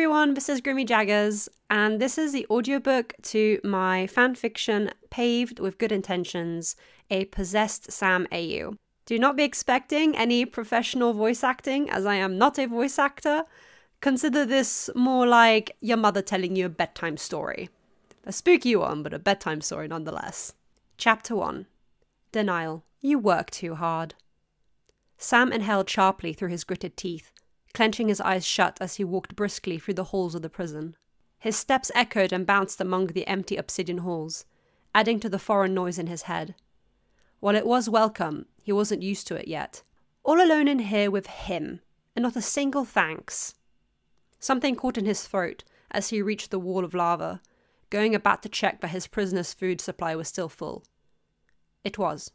everyone, this is Grimmijaggers, and this is the audiobook to my fanfiction Paved with Good Intentions, a possessed Sam AU. Do not be expecting any professional voice acting, as I am not a voice actor. Consider this more like your mother telling you a bedtime story. A spooky one, but a bedtime story nonetheless. Chapter 1 Denial. You work too hard. Sam inhaled sharply through his gritted teeth clenching his eyes shut as he walked briskly through the halls of the prison. His steps echoed and bounced among the empty obsidian halls, adding to the foreign noise in his head. While it was welcome, he wasn't used to it yet. All alone in here with him, and not a single thanks. Something caught in his throat as he reached the wall of lava, going about to check that his prisoner's food supply was still full. It was.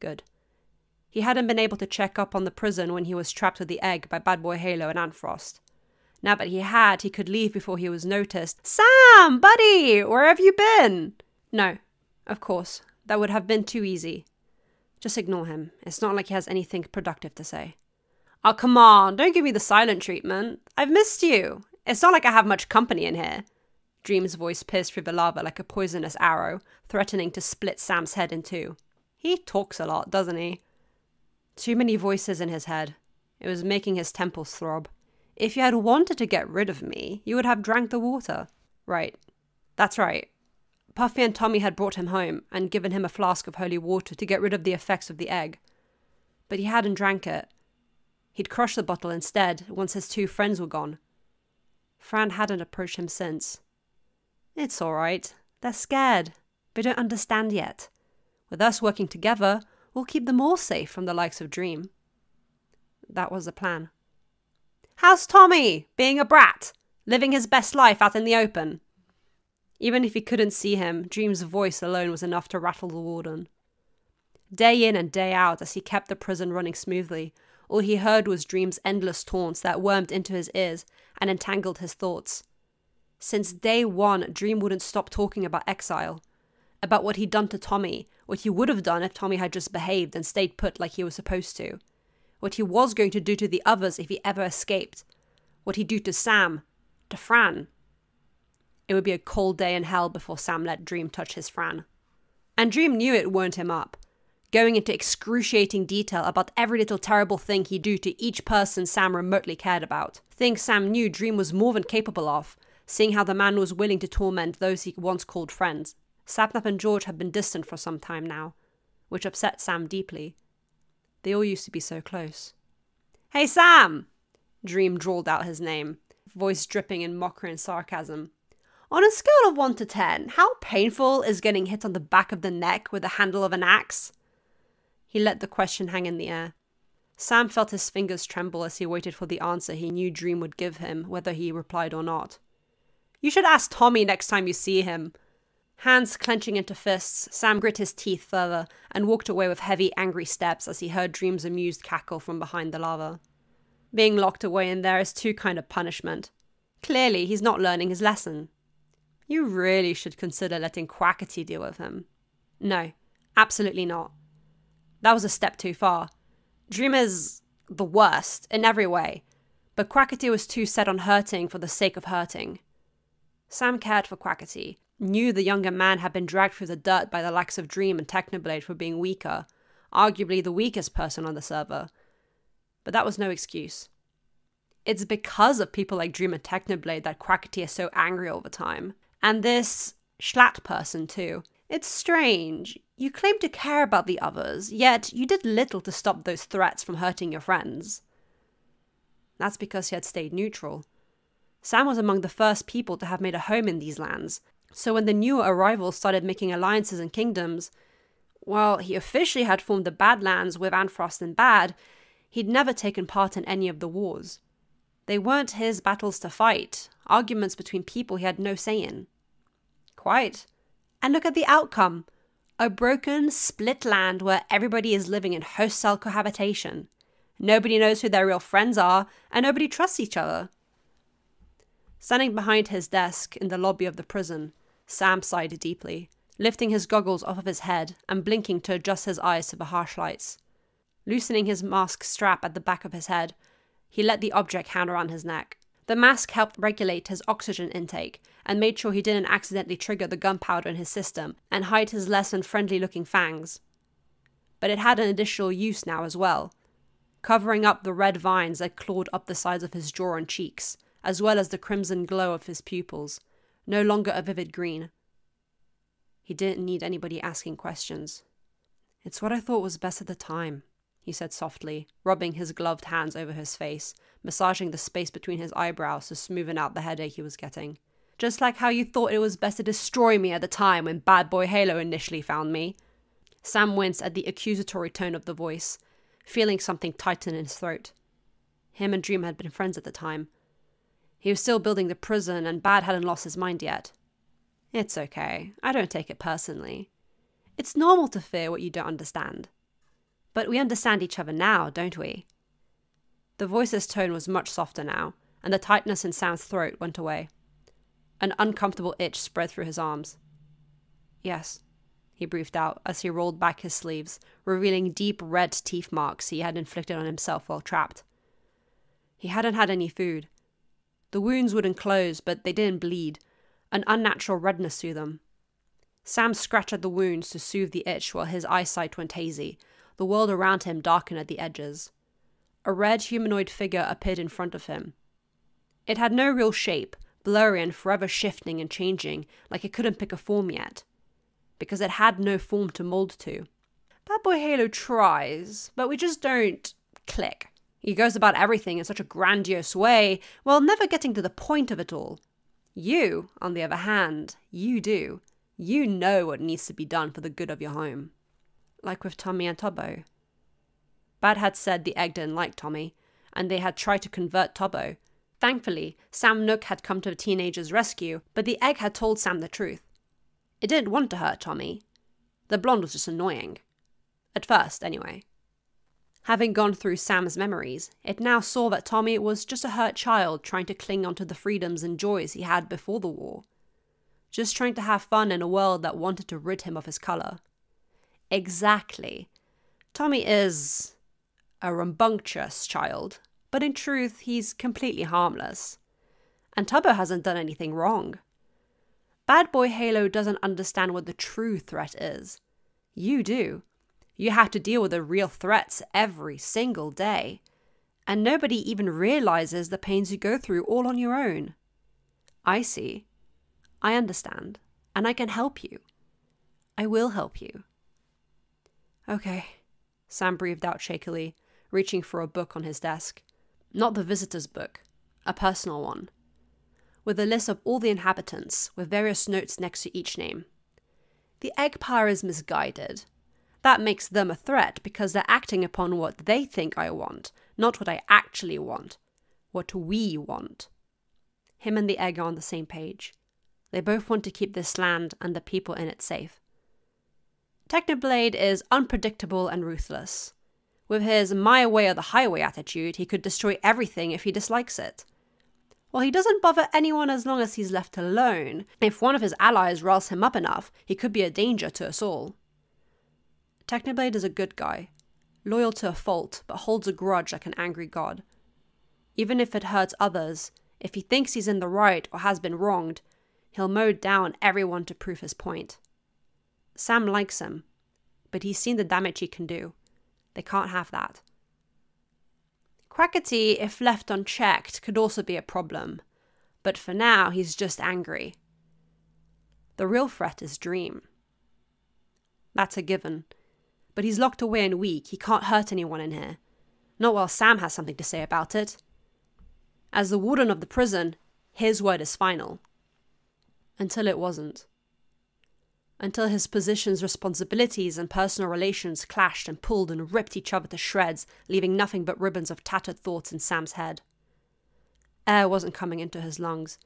Good. He hadn't been able to check up on the prison when he was trapped with the egg by Bad Boy Halo and Antfrost. Now that he had, he could leave before he was noticed. Sam, buddy, where have you been? No, of course, that would have been too easy. Just ignore him. It's not like he has anything productive to say. Oh, come on, don't give me the silent treatment. I've missed you. It's not like I have much company in here. Dream's voice pierced through the lava like a poisonous arrow, threatening to split Sam's head in two. He talks a lot, doesn't he? Too many voices in his head. It was making his temples throb. If you had wanted to get rid of me, you would have drank the water. Right. That's right. Puffy and Tommy had brought him home and given him a flask of holy water to get rid of the effects of the egg. But he hadn't drank it. He'd crushed the bottle instead once his two friends were gone. Fran hadn't approached him since. It's all right. They're scared. They don't understand yet. With us working together, We'll keep them all safe from the likes of Dream. That was the plan. How's Tommy? Being a brat? Living his best life out in the open? Even if he couldn't see him, Dream's voice alone was enough to rattle the warden. Day in and day out, as he kept the prison running smoothly, all he heard was Dream's endless taunts that wormed into his ears and entangled his thoughts. Since day one, Dream wouldn't stop talking about exile, about what he'd done to Tommy, what he would have done if Tommy had just behaved and stayed put like he was supposed to, what he was going to do to the others if he ever escaped, what he'd do to Sam, to Fran. It would be a cold day in hell before Sam let Dream touch his Fran. And Dream knew it wound him up, going into excruciating detail about every little terrible thing he'd do to each person Sam remotely cared about. Things Sam knew Dream was more than capable of, seeing how the man was willing to torment those he once called friends. Sapnap and George had been distant for some time now, which upset Sam deeply. They all used to be so close. Hey, Sam! Dream drawled out his name, voice dripping in mockery and sarcasm. On a scale of 1 to 10, how painful is getting hit on the back of the neck with the handle of an axe? He let the question hang in the air. Sam felt his fingers tremble as he waited for the answer he knew Dream would give him, whether he replied or not. You should ask Tommy next time you see him, Hands clenching into fists, Sam grit his teeth further and walked away with heavy, angry steps as he heard Dream's amused cackle from behind the lava. Being locked away in there is too kind of punishment. Clearly, he's not learning his lesson. You really should consider letting Quackity deal with him. No, absolutely not. That was a step too far. Dream is the worst in every way, but Quackity was too set on hurting for the sake of hurting. Sam cared for Quackity, knew the younger man had been dragged through the dirt by the likes of Dream and Technoblade for being weaker, arguably the weakest person on the server. But that was no excuse. It's because of people like Dream and Technoblade that Quackity is so angry all the time. And this Schlatt person, too. It's strange. You claim to care about the others, yet you did little to stop those threats from hurting your friends. That's because he had stayed neutral. Sam was among the first people to have made a home in these lands, so when the new arrivals started making alliances and kingdoms, while he officially had formed the Badlands with Antfrost and Bad, he'd never taken part in any of the wars. They weren't his battles to fight, arguments between people he had no say in. Quite. And look at the outcome a broken, split land where everybody is living in hostile cohabitation. Nobody knows who their real friends are, and nobody trusts each other. Standing behind his desk in the lobby of the prison, Sam sighed deeply, lifting his goggles off of his head and blinking to adjust his eyes to the harsh lights. Loosening his mask strap at the back of his head, he let the object hang around his neck. The mask helped regulate his oxygen intake and made sure he didn't accidentally trigger the gunpowder in his system and hide his less than friendly looking fangs. But it had an additional use now as well, covering up the red vines that clawed up the sides of his jaw and cheeks, as well as the crimson glow of his pupils, no longer a vivid green. He didn't need anybody asking questions. It's what I thought was best at the time, he said softly, rubbing his gloved hands over his face, massaging the space between his eyebrows to smoothen out the headache he was getting. Just like how you thought it was best to destroy me at the time when Bad Boy Halo initially found me. Sam winced at the accusatory tone of the voice, feeling something tighten in his throat. Him and Dream had been friends at the time. He was still building the prison, and Bad hadn't lost his mind yet. It's okay. I don't take it personally. It's normal to fear what you don't understand. But we understand each other now, don't we? The voice's tone was much softer now, and the tightness in Sam's throat went away. An uncomfortable itch spread through his arms. Yes, he breathed out as he rolled back his sleeves, revealing deep red teeth marks he had inflicted on himself while trapped. He hadn't had any food. The wounds wouldn't close, but they didn't bleed, an unnatural redness to them. Sam scratched at the wounds to soothe the itch while his eyesight went hazy, the world around him darkened at the edges. A red humanoid figure appeared in front of him. It had no real shape, blurry and forever shifting and changing, like it couldn't pick a form yet. Because it had no form to mold to. Bad Boy Halo tries, but we just don't click. He goes about everything in such a grandiose way, while never getting to the point of it all. You, on the other hand, you do. You know what needs to be done for the good of your home. Like with Tommy and Tubbo. Bad had said the egg didn't like Tommy, and they had tried to convert Tubbo. Thankfully, Sam Nook had come to the teenager's rescue, but the egg had told Sam the truth. It didn't want to hurt Tommy. The blonde was just annoying. At first, anyway. Having gone through Sam's memories, it now saw that Tommy was just a hurt child trying to cling onto the freedoms and joys he had before the war. Just trying to have fun in a world that wanted to rid him of his colour. Exactly. Tommy is a rambunctious child, but in truth, he's completely harmless. And Tubbo hasn't done anything wrong. Bad Boy Halo doesn't understand what the true threat is. You do. You have to deal with the real threats every single day. And nobody even realizes the pains you go through all on your own. I see. I understand. And I can help you. I will help you. Okay, Sam breathed out shakily, reaching for a book on his desk. Not the visitor's book, a personal one. With a list of all the inhabitants, with various notes next to each name. The Eggpire is misguided, that makes them a threat because they're acting upon what they think I want, not what I actually want. What we want. Him and the egg are on the same page. They both want to keep this land and the people in it safe. Technoblade is unpredictable and ruthless. With his my way or the highway attitude, he could destroy everything if he dislikes it. Well, he doesn't bother anyone as long as he's left alone. If one of his allies riles him up enough, he could be a danger to us all. Technoblade is a good guy, loyal to a fault, but holds a grudge like an angry god. Even if it hurts others, if he thinks he's in the right or has been wronged, he'll mow down everyone to prove his point. Sam likes him, but he's seen the damage he can do. They can't have that. Quackity, if left unchecked, could also be a problem, but for now he's just angry. The real threat is Dream. That's a given but he's locked away and weak. He can't hurt anyone in here. Not while Sam has something to say about it. As the warden of the prison, his word is final. Until it wasn't. Until his position's responsibilities and personal relations clashed and pulled and ripped each other to shreds, leaving nothing but ribbons of tattered thoughts in Sam's head. Air wasn't coming into his lungs,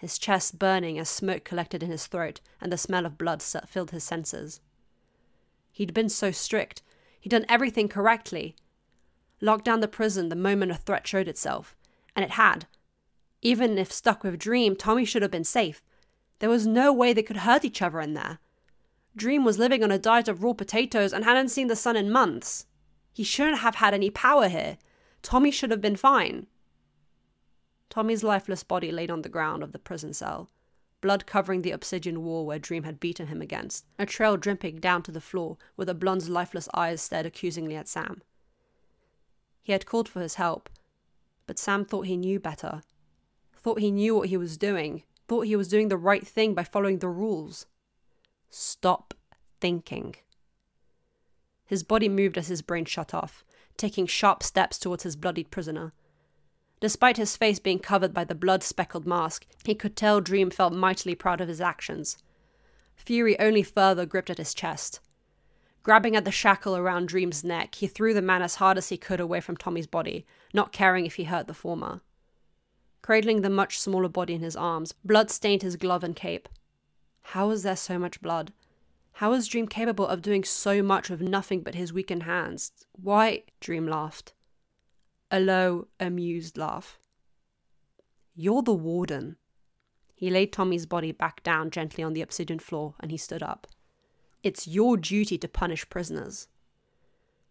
his chest burning as smoke collected in his throat and the smell of blood filled his senses. He'd been so strict. He'd done everything correctly. Locked down the prison the moment a threat showed itself. And it had. Even if stuck with Dream, Tommy should have been safe. There was no way they could hurt each other in there. Dream was living on a diet of raw potatoes and hadn't seen the sun in months. He shouldn't have had any power here. Tommy should have been fine. Tommy's lifeless body laid on the ground of the prison cell, blood covering the obsidian wall where Dream had beaten him against, a trail dripping down to the floor where the blonde's lifeless eyes stared accusingly at Sam. He had called for his help, but Sam thought he knew better, thought he knew what he was doing, thought he was doing the right thing by following the rules. Stop thinking. His body moved as his brain shut off, taking sharp steps towards his bloodied prisoner. Despite his face being covered by the blood speckled mask, he could tell Dream felt mightily proud of his actions. Fury only further gripped at his chest. Grabbing at the shackle around Dream's neck, he threw the man as hard as he could away from Tommy's body, not caring if he hurt the former. Cradling the much smaller body in his arms, blood stained his glove and cape. How was there so much blood? How was Dream capable of doing so much with nothing but his weakened hands? Why? Dream laughed a low, amused laugh. You're the warden. He laid Tommy's body back down gently on the obsidian floor and he stood up. It's your duty to punish prisoners.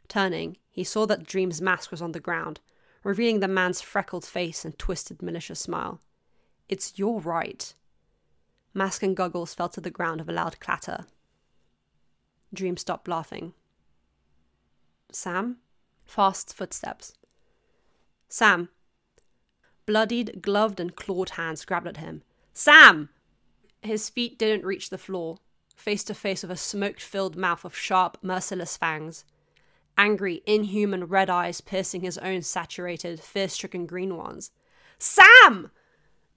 Turning, he saw that Dream's mask was on the ground, revealing the man's freckled face and twisted, malicious smile. It's your right. Mask and goggles fell to the ground with a loud clatter. Dream stopped laughing. Sam? Fast footsteps. Sam. Bloodied, gloved, and clawed hands grabbed at him. Sam! His feet didn't reach the floor, face to face with a smoke filled mouth of sharp, merciless fangs. Angry, inhuman red eyes piercing his own saturated, fear stricken green ones. Sam!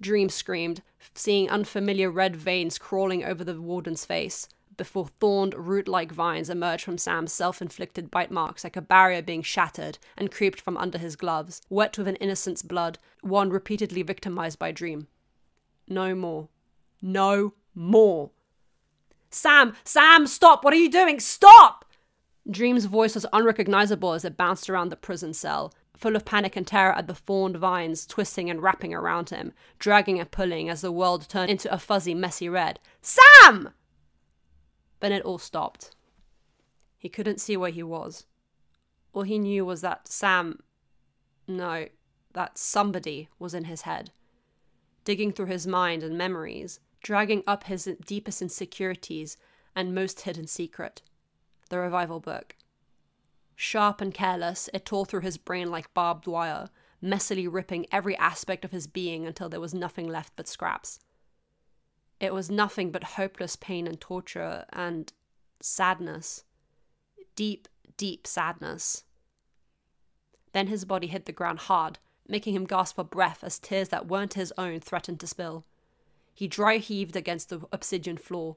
Dream screamed, seeing unfamiliar red veins crawling over the warden's face before thorned, root like vines emerged from Sam's self inflicted bite marks like a barrier being shattered and creeped from under his gloves, wet with an innocent's blood, one repeatedly victimized by Dream. No more. No more. Sam! Sam! Stop! What are you doing? Stop! Dream's voice was unrecognizable as it bounced around the prison cell, full of panic and terror at the thorned vines twisting and wrapping around him, dragging and pulling as the world turned into a fuzzy, messy red. Sam! Then it all stopped. He couldn't see where he was. All he knew was that Sam. No, that somebody was in his head, digging through his mind and memories, dragging up his deepest insecurities and most hidden secret the revival book. Sharp and careless, it tore through his brain like barbed wire, messily ripping every aspect of his being until there was nothing left but scraps. It was nothing but hopeless pain and torture and sadness. Deep, deep sadness. Then his body hit the ground hard, making him gasp for breath as tears that weren't his own threatened to spill. He dry heaved against the obsidian floor,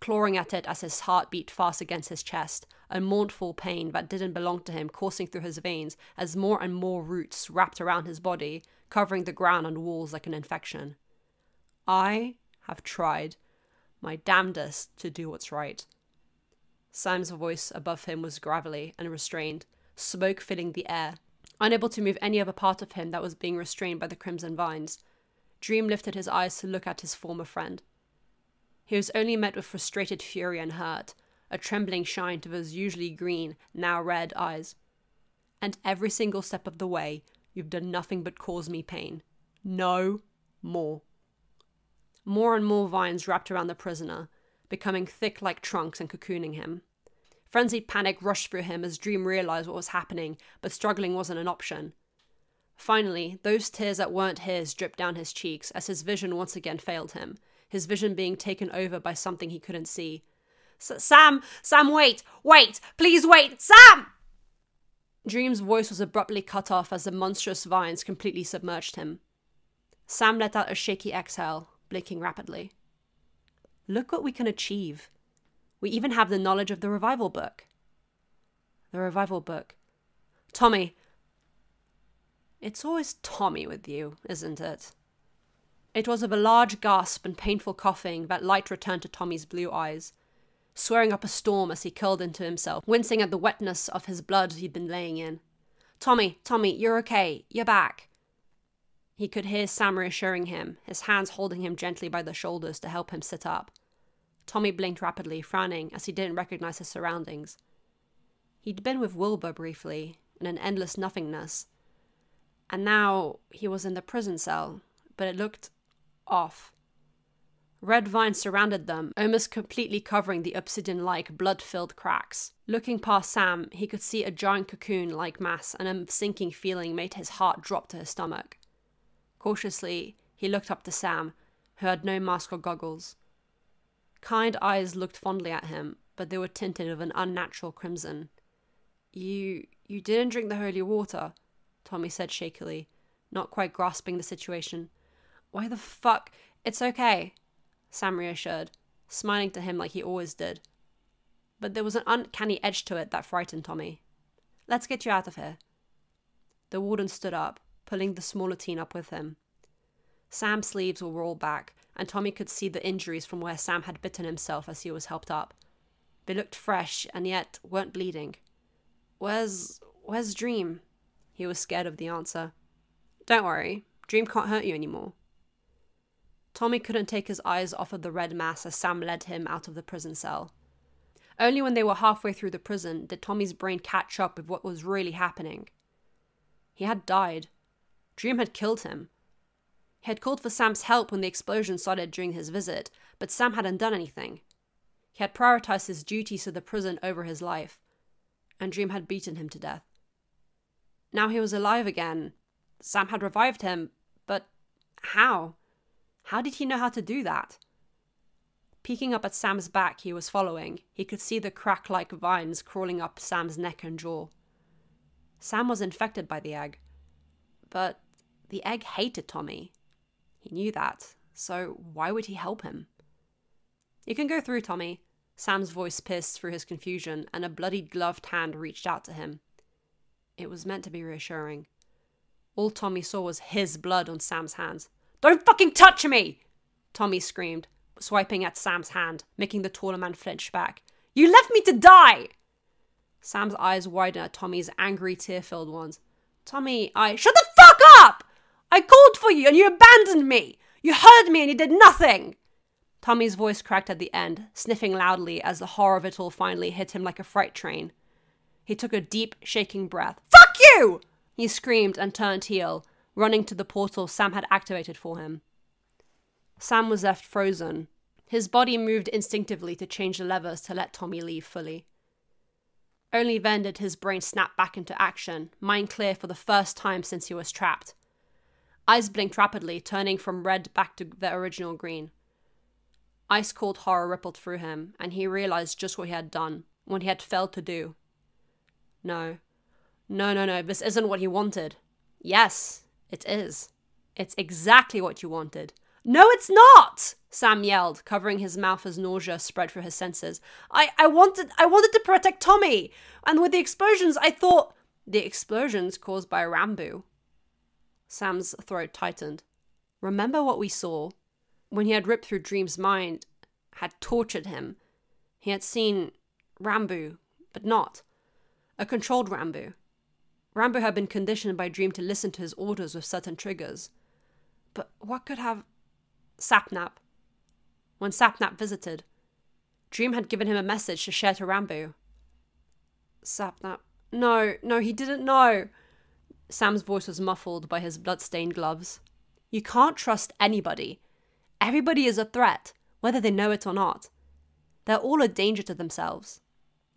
clawing at it as his heart beat fast against his chest, a mournful pain that didn't belong to him coursing through his veins as more and more roots wrapped around his body, covering the ground and walls like an infection. I have tried my damnedest to do what's right. Sam's voice above him was gravelly and restrained, smoke filling the air. Unable to move any other part of him that was being restrained by the crimson vines, Dream lifted his eyes to look at his former friend. He was only met with frustrated fury and hurt, a trembling shine to those usually green, now red eyes. And every single step of the way, you've done nothing but cause me pain. No more. More and more vines wrapped around the prisoner, becoming thick like trunks and cocooning him. Frenzied panic rushed through him as Dream realized what was happening, but struggling wasn't an option. Finally, those tears that weren't his dripped down his cheeks as his vision once again failed him, his vision being taken over by something he couldn't see. Sam! Sam, wait! Wait! Please wait! Sam! Dream's voice was abruptly cut off as the monstrous vines completely submerged him. Sam let out a shaky exhale, blinking rapidly. Look what we can achieve. We even have the knowledge of the revival book. The revival book. Tommy. It's always Tommy with you, isn't it? It was with a large gasp and painful coughing that light returned to Tommy's blue eyes, swearing up a storm as he curled into himself, wincing at the wetness of his blood he'd been laying in. Tommy, Tommy, you're okay. You're back. He could hear Sam reassuring him, his hands holding him gently by the shoulders to help him sit up. Tommy blinked rapidly, frowning as he didn't recognize his surroundings. He'd been with Wilbur briefly, in an endless nothingness. And now he was in the prison cell, but it looked off. Red vines surrounded them, almost completely covering the obsidian like, blood filled cracks. Looking past Sam, he could see a giant cocoon like mass, and a sinking feeling made his heart drop to his stomach. Cautiously, he looked up to Sam, who had no mask or goggles. Kind eyes looked fondly at him, but they were tinted of an unnatural crimson. You you didn't drink the holy water, Tommy said shakily, not quite grasping the situation. Why the fuck? It's okay, Sam reassured, smiling to him like he always did. But there was an uncanny edge to it that frightened Tommy. Let's get you out of here. The warden stood up, pulling the smaller teen up with him. Sam's sleeves were rolled back, and Tommy could see the injuries from where Sam had bitten himself as he was helped up. They looked fresh and yet weren't bleeding. Where's where's Dream? He was scared of the answer. Don't worry, Dream can't hurt you anymore. Tommy couldn't take his eyes off of the red mass as Sam led him out of the prison cell. Only when they were halfway through the prison did Tommy's brain catch up with what was really happening. He had died. Dream had killed him. He had called for Sam's help when the explosion started during his visit, but Sam hadn't done anything. He had prioritized his duties to the prison over his life, and Dream had beaten him to death. Now he was alive again. Sam had revived him, but how? How did he know how to do that? Peeking up at Sam's back he was following, he could see the crack like vines crawling up Sam's neck and jaw. Sam was infected by the egg. But the egg hated Tommy. He knew that, so why would he help him? You can go through, Tommy. Sam's voice pierced through his confusion, and a bloodied gloved hand reached out to him. It was meant to be reassuring. All Tommy saw was his blood on Sam's hands. Don't fucking touch me! Tommy screamed, swiping at Sam's hand, making the taller man flinch back. You left me to die! Sam's eyes widened at Tommy's angry, tear filled ones. Tommy, I. Shut the! I called for you and you abandoned me! You heard me and you did nothing! Tommy's voice cracked at the end, sniffing loudly as the horror of it all finally hit him like a freight train. He took a deep, shaking breath. Fuck you! He screamed and turned heel, running to the portal Sam had activated for him. Sam was left frozen. His body moved instinctively to change the levers to let Tommy leave fully. Only then did his brain snap back into action, mind clear for the first time since he was trapped. Eyes blinked rapidly, turning from red back to the original green. Ice cold horror rippled through him, and he realized just what he had done, what he had failed to do. No. No, no, no, this isn't what he wanted. Yes, it is. It's exactly what you wanted. No, it's not! Sam yelled, covering his mouth as nausea spread through his senses. I, I wanted I wanted to protect Tommy. And with the explosions I thought the explosions caused by Ranboo. Sam's throat tightened. Remember what we saw? When he had ripped through Dream's mind, had tortured him. He had seen Ranboo, but not. A controlled Ranboo. Ranboo had been conditioned by Dream to listen to his orders with certain triggers. But what could have. Sapnap. When Sapnap visited, Dream had given him a message to share to Ranboo. Sapnap. No, no, he didn't know. Sam's voice was muffled by his blood-stained gloves. You can't trust anybody. Everybody is a threat, whether they know it or not. They're all a danger to themselves.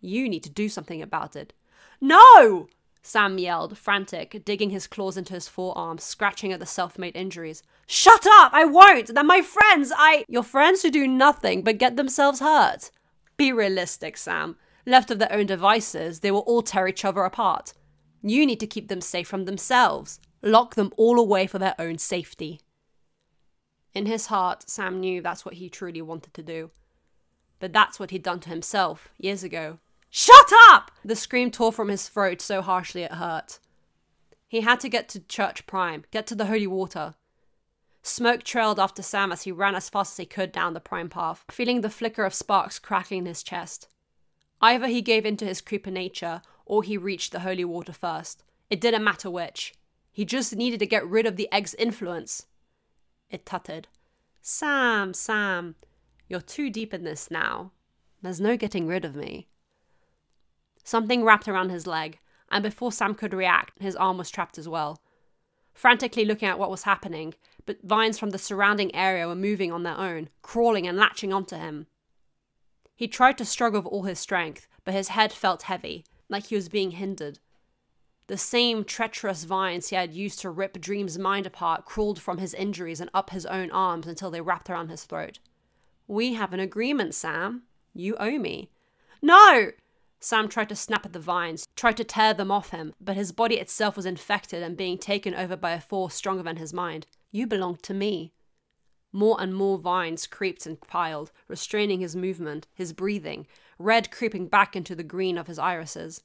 You need to do something about it. No! Sam yelled, frantic, digging his claws into his forearms, scratching at the self made injuries. Shut up! I won't! They're my friends! I. Your friends who do nothing but get themselves hurt. Be realistic, Sam. Left of their own devices, they will all tear each other apart. You need to keep them safe from themselves. Lock them all away for their own safety. In his heart, Sam knew that's what he truly wanted to do. But that's what he'd done to himself years ago Shut up! The scream tore from his throat so harshly it hurt. He had to get to Church Prime, get to the holy water. Smoke trailed after Sam as he ran as fast as he could down the prime path, feeling the flicker of sparks crackling in his chest. Either he gave in to his creeper nature, or he reached the holy water first. It didn't matter which. He just needed to get rid of the egg's influence. It tutted. Sam, Sam, you're too deep in this now. There's no getting rid of me. Something wrapped around his leg, and before Sam could react, his arm was trapped as well. frantically looking at what was happening, but vines from the surrounding area were moving on their own, crawling and latching onto him. He tried to struggle with all his strength, but his head felt heavy, like he was being hindered. The same treacherous vines he had used to rip Dream's mind apart crawled from his injuries and up his own arms until they wrapped around his throat. We have an agreement, Sam. You owe me. No! Sam tried to snap at the vines, tried to tear them off him, but his body itself was infected and being taken over by a force stronger than his mind. You belong to me. More and more vines creeped and piled, restraining his movement, his breathing, red creeping back into the green of his irises.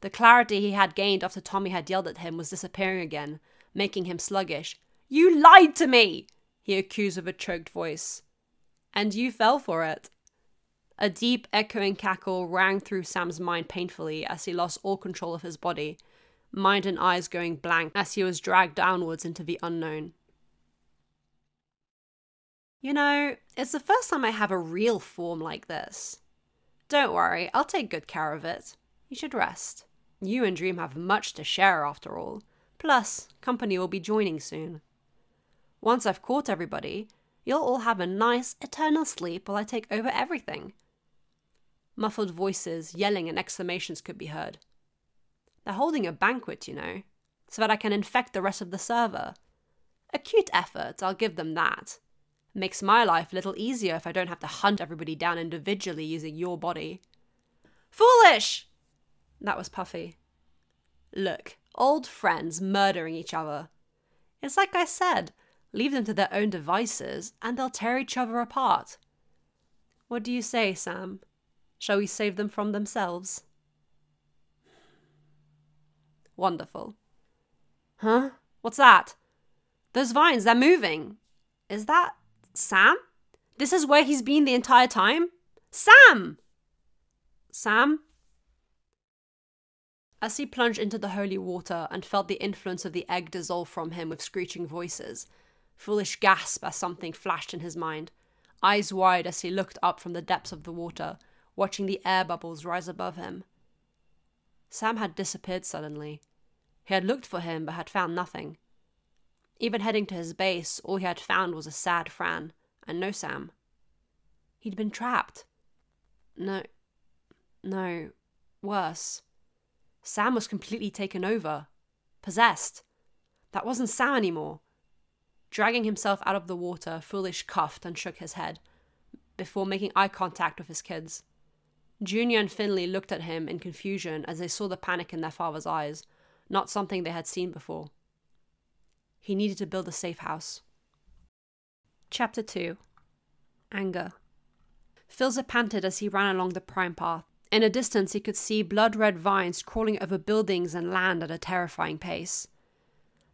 The clarity he had gained after Tommy had yelled at him was disappearing again, making him sluggish. You lied to me! he accused with a choked voice. And you fell for it. A deep, echoing cackle rang through Sam's mind painfully as he lost all control of his body, mind and eyes going blank as he was dragged downwards into the unknown. You know, it's the first time I have a real form like this. Don't worry, I'll take good care of it. You should rest. You and Dream have much to share, after all. Plus, company will be joining soon. Once I've caught everybody, you'll all have a nice, eternal sleep while I take over everything. Muffled voices, yelling, and exclamations could be heard. They're holding a banquet, you know, so that I can infect the rest of the server. A cute effort, I'll give them that. Makes my life a little easier if I don't have to hunt everybody down individually using your body. Foolish! That was Puffy. Look, old friends murdering each other. It's like I said, leave them to their own devices and they'll tear each other apart. What do you say, Sam? Shall we save them from themselves? Wonderful. Huh? What's that? Those vines, they're moving. Is that Sam? This is where he's been the entire time? Sam! Sam? As he plunged into the holy water and felt the influence of the egg dissolve from him with screeching voices, foolish gasp as something flashed in his mind, eyes wide as he looked up from the depths of the water, watching the air bubbles rise above him. Sam had disappeared suddenly. He had looked for him but had found nothing. Even heading to his base, all he had found was a sad Fran, and no Sam. He'd been trapped. No. No. Worse. Sam was completely taken over. Possessed. That wasn't Sam anymore. Dragging himself out of the water, Foolish cuffed and shook his head, before making eye contact with his kids. Junior and Finley looked at him in confusion as they saw the panic in their father's eyes, not something they had seen before. He needed to build a safe house. Chapter 2 Anger. Philza panted as he ran along the prime path. In a distance, he could see blood red vines crawling over buildings and land at a terrifying pace.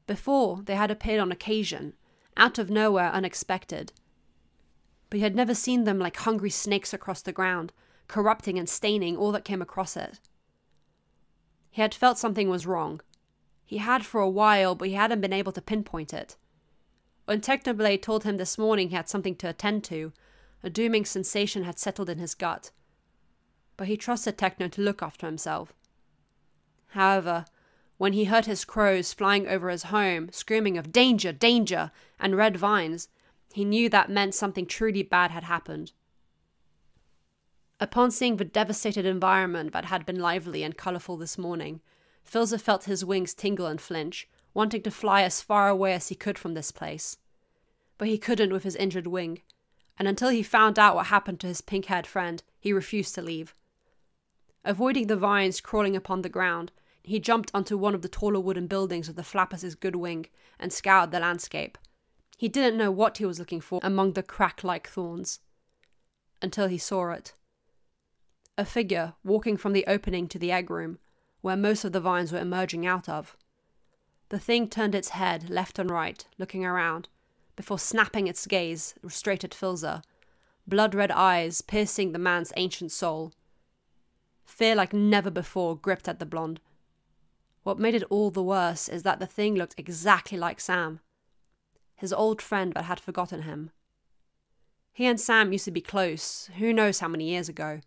Before, they had appeared on occasion, out of nowhere, unexpected. But he had never seen them like hungry snakes across the ground, corrupting and staining all that came across it. He had felt something was wrong. He had for a while, but he hadn't been able to pinpoint it. When Technoblade told him this morning he had something to attend to, a dooming sensation had settled in his gut. But he trusted Techno to look after himself. However, when he heard his crows flying over his home, screaming of danger, danger, and red vines, he knew that meant something truly bad had happened. Upon seeing the devastated environment that had been lively and colourful this morning, Philza felt his wings tingle and flinch, wanting to fly as far away as he could from this place. But he couldn't with his injured wing, and until he found out what happened to his pink haired friend, he refused to leave. Avoiding the vines crawling upon the ground, he jumped onto one of the taller wooden buildings of the flap as his good wing and scoured the landscape. He didn't know what he was looking for among the crack like thorns. Until he saw it a figure walking from the opening to the egg room, where most of the vines were emerging out of. The thing turned its head left and right, looking around, before snapping its gaze straight at Philza, blood red eyes piercing the man's ancient soul. Fear like never before gripped at the blonde. What made it all the worse is that the thing looked exactly like Sam, his old friend that had forgotten him. He and Sam used to be close, who knows how many years ago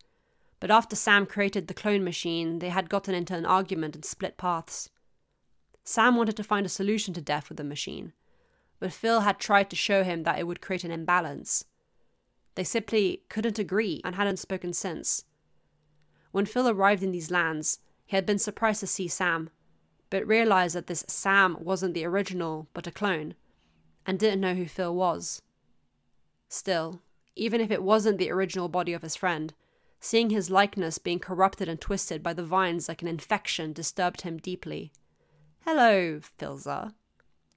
but after Sam created the clone machine, they had gotten into an argument and split paths. Sam wanted to find a solution to death with the machine, but Phil had tried to show him that it would create an imbalance. They simply couldn't agree and hadn't spoken since. When Phil arrived in these lands, he had been surprised to see Sam, but realized that this Sam wasn't the original, but a clone, and didn't know who Phil was. Still, even if it wasn't the original body of his friend, seeing his likeness being corrupted and twisted by the vines like an infection disturbed him deeply. Hello, Philza.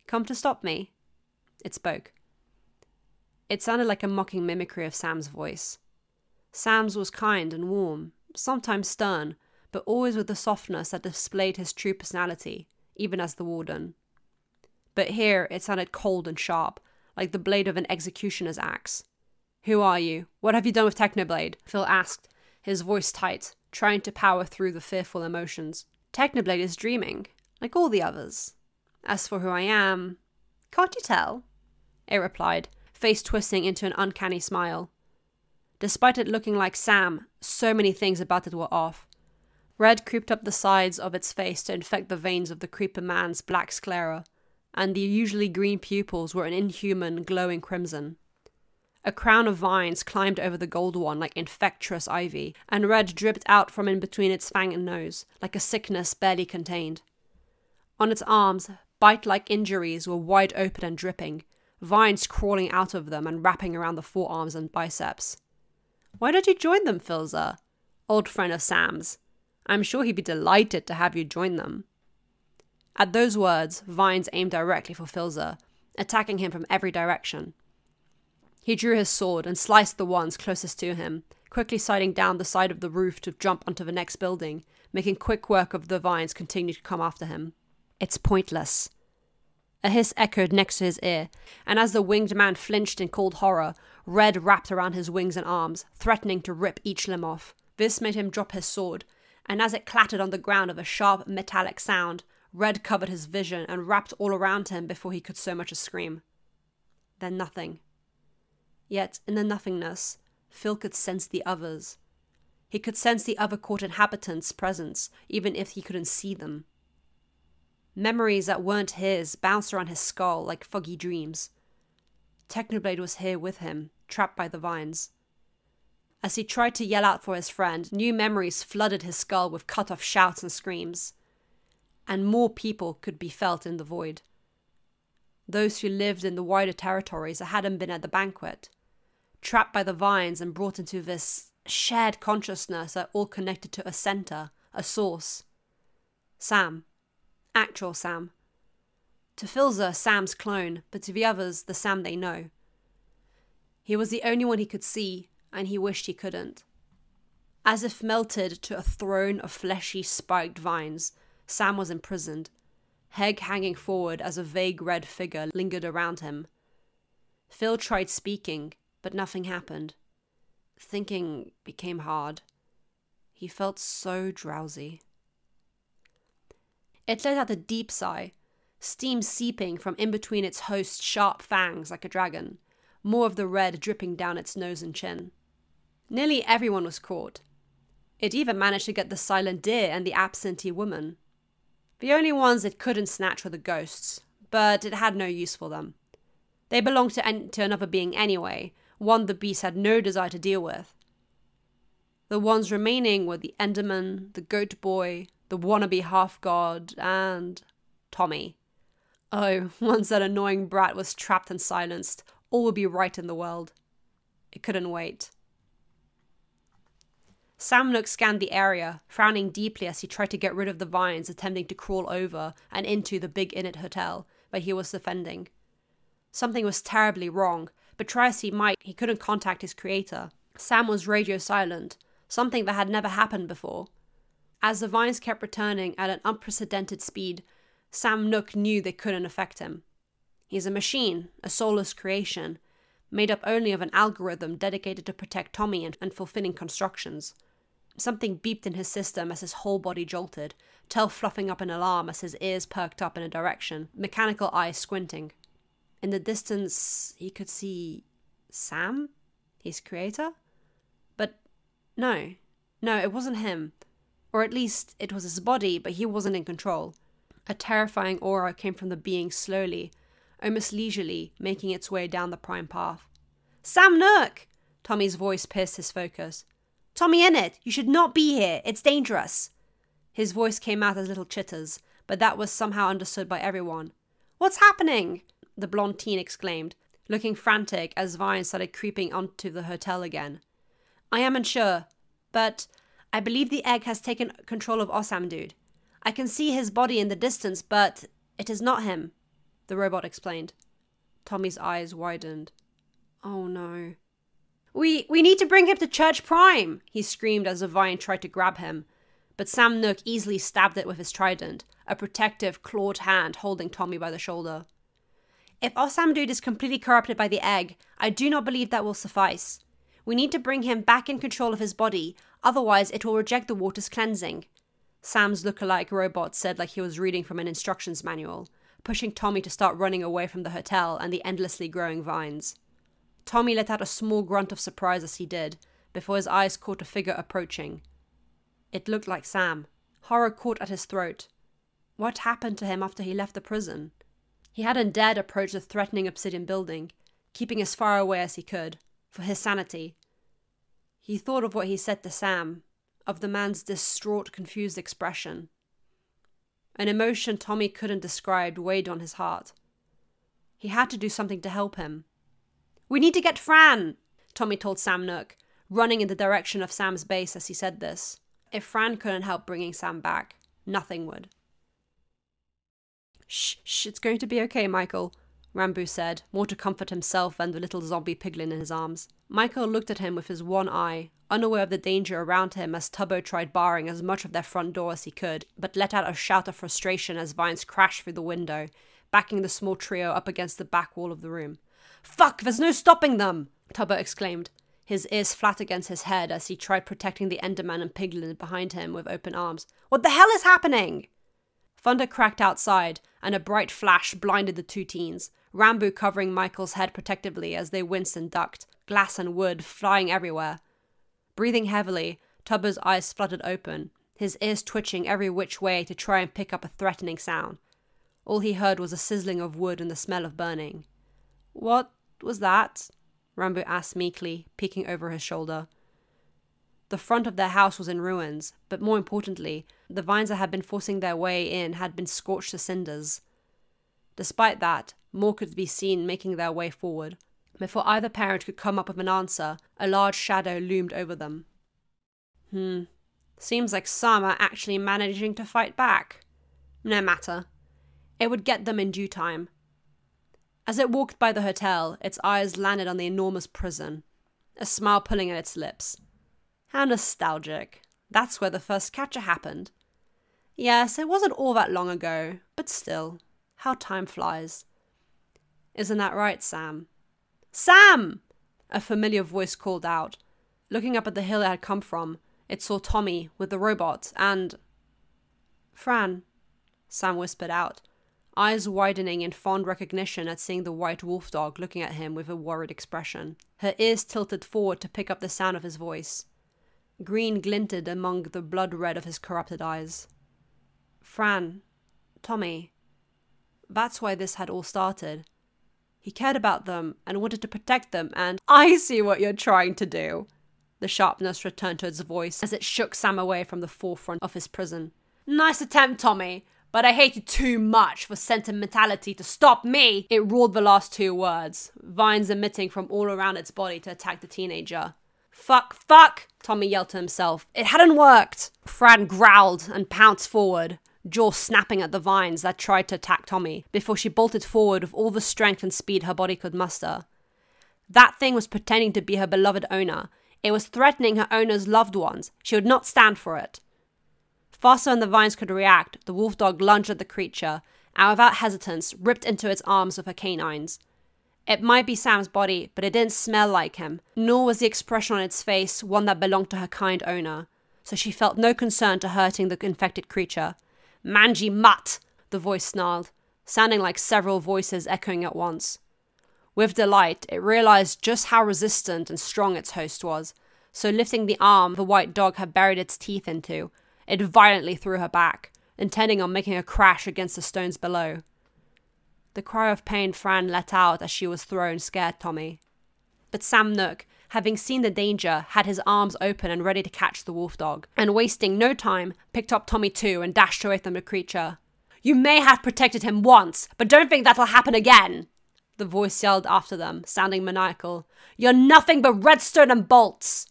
Come to stop me? It spoke. It sounded like a mocking mimicry of Sam's voice. Sam's was kind and warm, sometimes stern, but always with the softness that displayed his true personality, even as the warden. But here it sounded cold and sharp, like the blade of an executioner's axe. Who are you? What have you done with Technoblade? Phil asked, his voice tight, trying to power through the fearful emotions. Technoblade is dreaming, like all the others. As for who I am, can't you tell? It replied, face twisting into an uncanny smile. Despite it looking like Sam, so many things about it were off. Red creeped up the sides of its face to infect the veins of the creeper man's black sclera, and the usually green pupils were an inhuman, glowing crimson. A crown of vines climbed over the gold one like infectious ivy, and red dripped out from in between its fang and nose, like a sickness barely contained. On its arms, bite like injuries were wide open and dripping, vines crawling out of them and wrapping around the forearms and biceps. Why don't you join them, Philza? Old friend of Sam's. I'm sure he'd be delighted to have you join them. At those words, Vines aimed directly for Philza, attacking him from every direction. He drew his sword and sliced the ones closest to him, quickly sliding down the side of the roof to jump onto the next building, making quick work of the vines continue to come after him. It's pointless. A hiss echoed next to his ear, and as the winged man flinched in cold horror, red wrapped around his wings and arms, threatening to rip each limb off. This made him drop his sword, and as it clattered on the ground with a sharp metallic sound, red covered his vision and wrapped all around him before he could so much as scream. Then nothing. Yet, in the nothingness, Phil could sense the others. He could sense the other court inhabitants' presence, even if he couldn't see them. Memories that weren't his bounced around his skull like foggy dreams. Technoblade was here with him, trapped by the vines. As he tried to yell out for his friend, new memories flooded his skull with cut off shouts and screams. And more people could be felt in the void. Those who lived in the wider territories that hadn't been at the banquet, trapped by the vines and brought into this shared consciousness that all connected to a center, a source. Sam. Actual Sam. To Philza, Sam's clone, but to the others, the Sam they know. He was the only one he could see, and he wished he couldn't. As if melted to a throne of fleshy, spiked vines, Sam was imprisoned, Heg hanging forward as a vague red figure lingered around him. Phil tried speaking, but nothing happened. Thinking became hard. He felt so drowsy. It let out a deep sigh, steam seeping from in between its host's sharp fangs like a dragon, more of the red dripping down its nose and chin. Nearly everyone was caught. It even managed to get the silent deer and the absentee woman. The only ones it couldn't snatch were the ghosts, but it had no use for them. They belonged to, to another being anyway, one the beast had no desire to deal with. The ones remaining were the Enderman, the Goat Boy, the wannabe half god, and Tommy. Oh, once that annoying brat was trapped and silenced, all would be right in the world. It couldn't wait. Sam Nook scanned the area, frowning deeply as he tried to get rid of the vines attempting to crawl over and into the big Innit hotel where he was defending. Something was terribly wrong, but try as he might, he couldn't contact his creator. Sam was radio silent, something that had never happened before. As the vines kept returning at an unprecedented speed, Sam Nook knew they couldn't affect him. He's a machine, a soulless creation, made up only of an algorithm dedicated to protect Tommy and, and fulfilling constructions. Something beeped in his system as his whole body jolted, tail fluffing up an alarm as his ears perked up in a direction, mechanical eyes squinting. In the distance, he could see Sam, his creator? But no, no, it wasn't him. Or at least it was his body, but he wasn't in control. A terrifying aura came from the being slowly, almost leisurely, making its way down the prime path. Sam Nook! Tommy's voice pierced his focus. Tommy Innit, you should not be here. It's dangerous. His voice came out as little chitters, but that was somehow understood by everyone. What's happening? The blonde teen exclaimed, looking frantic as Vine started creeping onto the hotel again. I am unsure, but I believe the egg has taken control of Awesamdude. I can see his body in the distance, but it is not him, the robot explained. Tommy's eyes widened. Oh no. We we need to bring him to Church Prime, he screamed as the vine tried to grab him. But Sam Nook easily stabbed it with his trident, a protective, clawed hand holding Tommy by the shoulder. If Awesamdude is completely corrupted by the egg, I do not believe that will suffice. We need to bring him back in control of his body, otherwise it will reject the water's cleansing. Sam's look-alike robot said like he was reading from an instructions manual, pushing Tommy to start running away from the hotel and the endlessly growing vines. Tommy let out a small grunt of surprise as he did, before his eyes caught a figure approaching. It looked like Sam. Horror caught at his throat. What happened to him after he left the prison? He hadn't dared approach the threatening obsidian building, keeping as far away as he could, for his sanity. He thought of what he said to Sam, of the man's distraught, confused expression. An emotion Tommy couldn't describe weighed on his heart. He had to do something to help him. We need to get Fran, Tommy told Sam Nook, running in the direction of Sam's base as he said this. If Fran couldn't help bringing Sam back, nothing would. Shh, shh, it's going to be okay, Michael, Ranboo said, more to comfort himself and the little zombie piglin in his arms. Michael looked at him with his one eye, unaware of the danger around him as Tubbo tried barring as much of their front door as he could, but let out a shout of frustration as vines crashed through the window, backing the small trio up against the back wall of the room. Fuck, there's no stopping them! Tubbo exclaimed, his ears flat against his head as he tried protecting the Enderman and Piglin behind him with open arms. What the hell is happening? Thunder cracked outside, and a bright flash blinded the two teens, Ranboo covering Michael's head protectively as they winced and ducked, glass and wood flying everywhere. Breathing heavily, Tubbo's eyes fluttered open, his ears twitching every which way to try and pick up a threatening sound. All he heard was a sizzling of wood and the smell of burning. What was that? Ranboo asked meekly, peeking over his shoulder. The front of their house was in ruins, but more importantly, the vines that had been forcing their way in had been scorched to cinders. Despite that, more could be seen making their way forward. Before either parent could come up with an answer, a large shadow loomed over them. Hmm. Seems like some are actually managing to fight back. No matter. It would get them in due time. As it walked by the hotel, its eyes landed on the enormous prison, a smile pulling at its lips. How nostalgic. That's where the first capture happened. Yes, it wasn't all that long ago, but still, how time flies. Isn't that right, Sam? Sam! A familiar voice called out. Looking up at the hill it had come from, it saw Tommy with the robot and. Fran, Sam whispered out eyes widening in fond recognition at seeing the white wolf dog looking at him with a worried expression. Her ears tilted forward to pick up the sound of his voice. Green glinted among the blood red of his corrupted eyes. Fran, Tommy. That's why this had all started. He cared about them and wanted to protect them, and I see what you're trying to do. The sharpness returned to its voice as it shook Sam away from the forefront of his prison. Nice attempt, Tommy, but I hate you too much for sentimentality to stop me. It roared the last two words, vines emitting from all around its body to attack the teenager. Fuck, fuck, Tommy yelled to himself. It hadn't worked. Fran growled and pounced forward, jaw snapping at the vines that tried to attack Tommy, before she bolted forward with all the strength and speed her body could muster. That thing was pretending to be her beloved owner. It was threatening her owner's loved ones. She would not stand for it. Faster than the vines could react, the wolf dog lunged at the creature, and without hesitance, ripped into its arms with her canines. It might be Sam's body, but it didn't smell like him, nor was the expression on its face one that belonged to her kind owner, so she felt no concern to hurting the infected creature. Mangy mutt! the voice snarled, sounding like several voices echoing at once. With delight, it realized just how resistant and strong its host was, so lifting the arm the white dog had buried its teeth into, it violently threw her back, intending on making a crash against the stones below. The cry of pain Fran let out as she was thrown scared Tommy. But Sam Nook, having seen the danger, had his arms open and ready to catch the wolf dog, and wasting no time, picked up Tommy too and dashed away from the creature. You may have protected him once, but don't think that'll happen again! The voice yelled after them, sounding maniacal. You're nothing but redstone and bolts!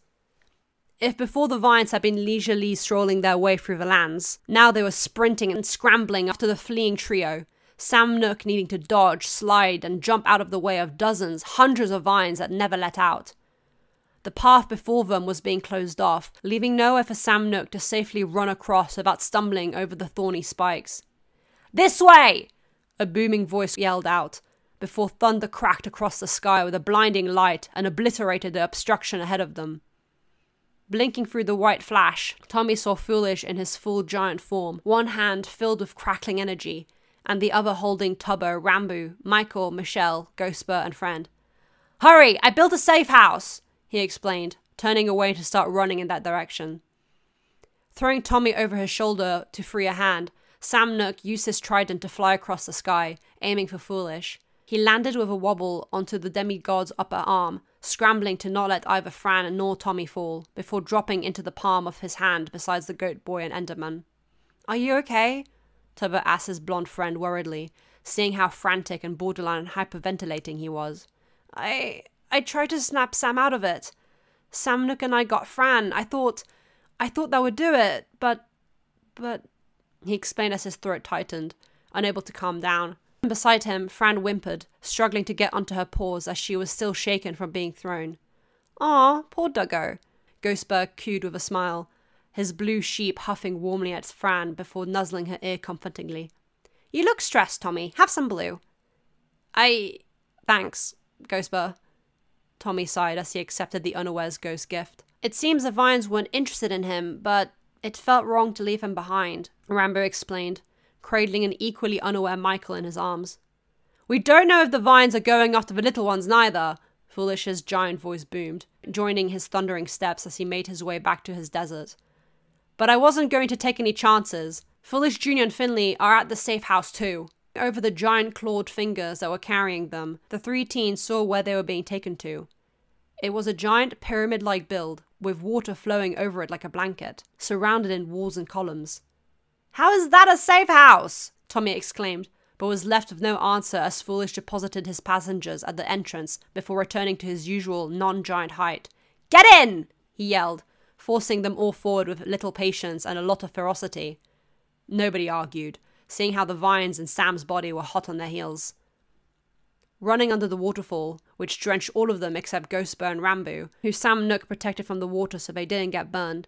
If before the vines had been leisurely strolling their way through the lands, now they were sprinting and scrambling after the fleeing trio, Sam Nook needing to dodge, slide, and jump out of the way of dozens, hundreds of vines that never let out. The path before them was being closed off, leaving nowhere for Sam Nook to safely run across without stumbling over the thorny spikes. This way! A booming voice yelled out, before thunder cracked across the sky with a blinding light and obliterated the obstruction ahead of them. Blinking through the white flash, Tommy saw Foolish in his full giant form, one hand filled with crackling energy, and the other holding Tubbo, Ranboo, Michael, Michelle, Ghostbur, and Friend. Hurry! I built a safe house! he explained, turning away to start running in that direction. Throwing Tommy over his shoulder to free a hand, Sam Nook used his trident to fly across the sky, aiming for Foolish. He landed with a wobble onto the demigod's upper arm, scrambling to not let either Fran nor Tommy fall, before dropping into the palm of his hand beside the goat boy and Enderman. Are you okay? Tubbo asked his blonde friend worriedly, seeing how frantic and borderline and hyperventilating he was. I I tried to snap Sam out of it. Sam Nook and I got Fran. I thought I thought that would do it, but but he explained as his throat tightened, unable to calm down. Beside him, Fran whimpered, struggling to get onto her paws as she was still shaken from being thrown. Ah, poor Duggo, Ghostbur cooed with a smile, his blue sheep huffing warmly at Fran before nuzzling her ear comfortingly. You look stressed, Tommy. Have some blue. I. Thanks, Ghostbur. Tommy sighed as he accepted the unawares ghost gift. It seems the vines weren't interested in him, but it felt wrong to leave him behind, Ranboo explained, cradling an equally unaware Michael in his arms. We don't know if the vines are going after the little ones neither, Foolish's giant voice boomed, joining his thundering steps as he made his way back to his desert. But I wasn't going to take any chances. Foolish Jr. and Finley are at the safe house too. Over the giant clawed fingers that were carrying them, the three teens saw where they were being taken to. It was a giant pyramid like build, with water flowing over it like a blanket, surrounded in walls and columns. How is that a safe house? Tommy exclaimed, but was left with no answer as Foolish deposited his passengers at the entrance before returning to his usual non giant height. Get in! he yelled, forcing them all forward with little patience and a lot of ferocity. Nobody argued, seeing how the vines and Sam's body were hot on their heels. Running under the waterfall, which drenched all of them except Ghostbur and Ranboo, who Sam Nook protected from the water so they didn't get burned,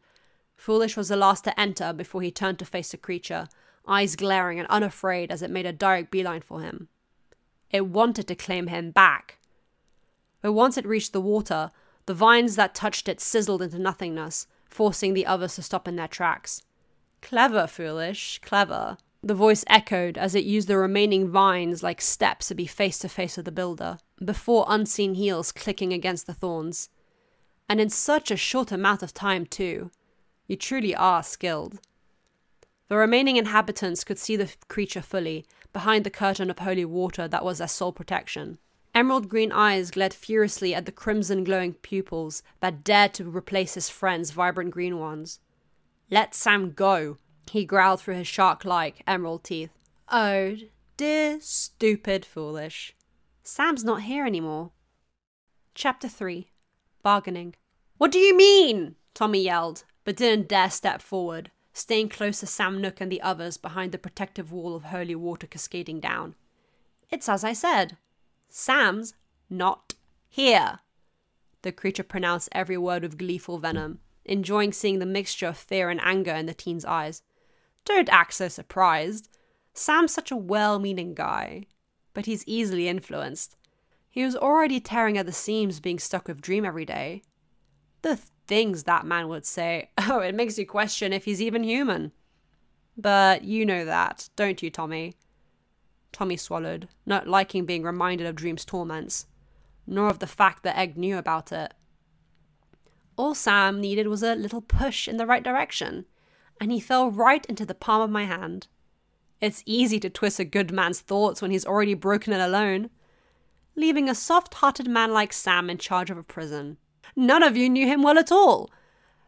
Foolish was the last to enter before he turned to face the creature, eyes glaring and unafraid as it made a direct beeline for him. It wanted to claim him back. But once it reached the water, the vines that touched it sizzled into nothingness, forcing the others to stop in their tracks. Clever, foolish, clever. The voice echoed as it used the remaining vines like steps to be face to face with the builder, before unseen heels clicking against the thorns. And in such a short amount of time, too. You truly are skilled. The remaining inhabitants could see the creature fully, behind the curtain of holy water that was their sole protection. Emerald green eyes glared furiously at the crimson glowing pupils that dared to replace his friend's vibrant green ones. Let Sam go, he growled through his shark like emerald teeth. Oh, dear, stupid, foolish. Sam's not here anymore. Chapter 3 Bargaining. What do you mean? Tommy yelled, but didn't dare step forward, staying close to Sam Nook and the others behind the protective wall of holy water cascading down. It's as I said. Sam's not here. The creature pronounced every word with gleeful venom, enjoying seeing the mixture of fear and anger in the teen's eyes. Don't act so surprised. Sam's such a well meaning guy, but he's easily influenced. He was already tearing at the seams being stuck with Dream every day. The things that man would say, oh, it makes you question if he's even human. But you know that, don't you, Tommy? Tommy swallowed, not liking being reminded of Dream's torments, nor of the fact that Egg knew about it. All Sam needed was a little push in the right direction, and he fell right into the palm of my hand. It's easy to twist a good man's thoughts when he's already broken it alone, leaving a soft hearted man like Sam in charge of a prison. None of you knew him well at all.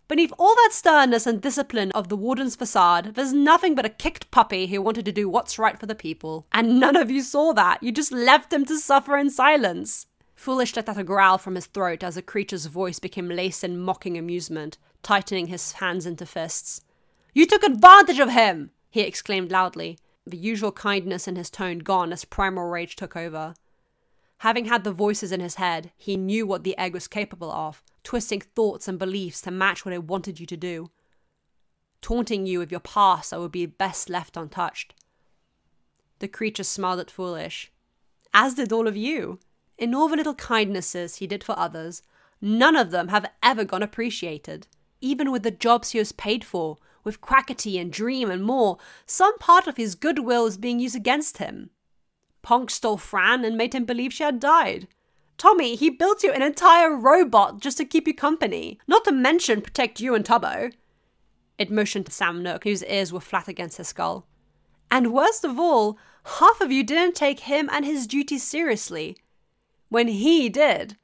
Beneath all that sternness and discipline of the warden's facade, there's nothing but a kicked puppy who wanted to do what's right for the people. And none of you saw that. You just left him to suffer in silence. Foolish let out a growl from his throat as the creature's voice became laced in mocking amusement, tightening his hands into fists. You took advantage of him! he exclaimed loudly, the usual kindness in his tone gone as primal rage took over. Having had the voices in his head, he knew what the egg was capable of, twisting thoughts and beliefs to match what it wanted you to do, taunting you with your past that would be best left untouched. The creature smiled at Foolish, as did all of you. In all the little kindnesses he did for others, none of them have ever gone appreciated. Even with the jobs he was paid for, with Quackity and Dream and more, some part of his goodwill is being used against him. Ponk stole Fran and made him believe she had died. Tommy, he built you an entire robot just to keep you company, not to mention protect you and Tubbo. It motioned to Sam Nook, whose ears were flat against his skull. And worst of all, half of you didn't take him and his duties seriously when he did.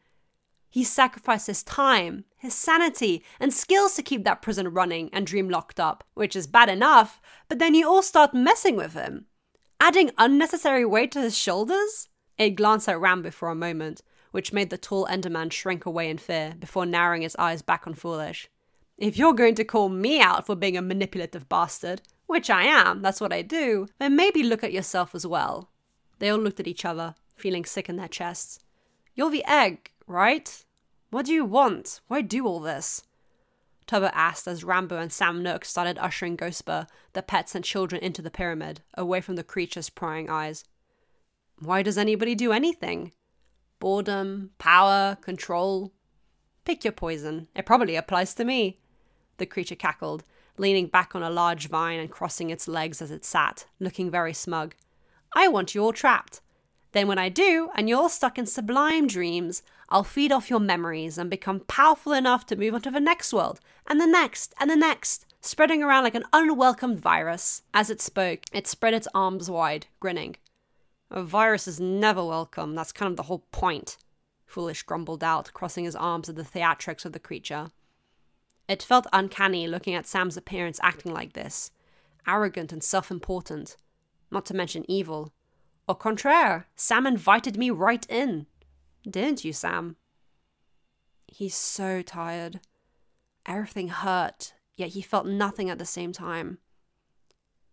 He sacrificed his time, his sanity, and skills to keep that prison running and Dream locked up, which is bad enough, but then you all start messing with him, adding unnecessary weight to his shoulders? It glanced at Ranboo for a moment, which made the tall Enderman shrink away in fear before narrowing his eyes back on Foolish. If you're going to call me out for being a manipulative bastard, which I am, that's what I do, then maybe look at yourself as well. They all looked at each other, feeling sick in their chests. You're the egg, right? What do you want? Why do all this? Tubbo asked as Ranboo and Sam Nook started ushering Ghostbur, the pets and children, into the pyramid, away from the creature's prying eyes. Why does anybody do anything? Boredom, power, control? Pick your poison. It probably applies to me. The creature cackled, leaning back on a large vine and crossing its legs as it sat, looking very smug. I want you all trapped. Then, when I do, and you're stuck in sublime dreams, I'll feed off your memories and become powerful enough to move on to the next world, and the next, and the next, spreading around like an unwelcome virus. As it spoke, it spread its arms wide, grinning. A virus is never welcome, that's kind of the whole point, Foolish grumbled out, crossing his arms at the theatrics of the creature. It felt uncanny looking at Sam's appearance acting like this arrogant and self important, not to mention evil. Au contraire, Sam invited me right in. Didn't you, Sam? He's so tired. Everything hurt, yet he felt nothing at the same time.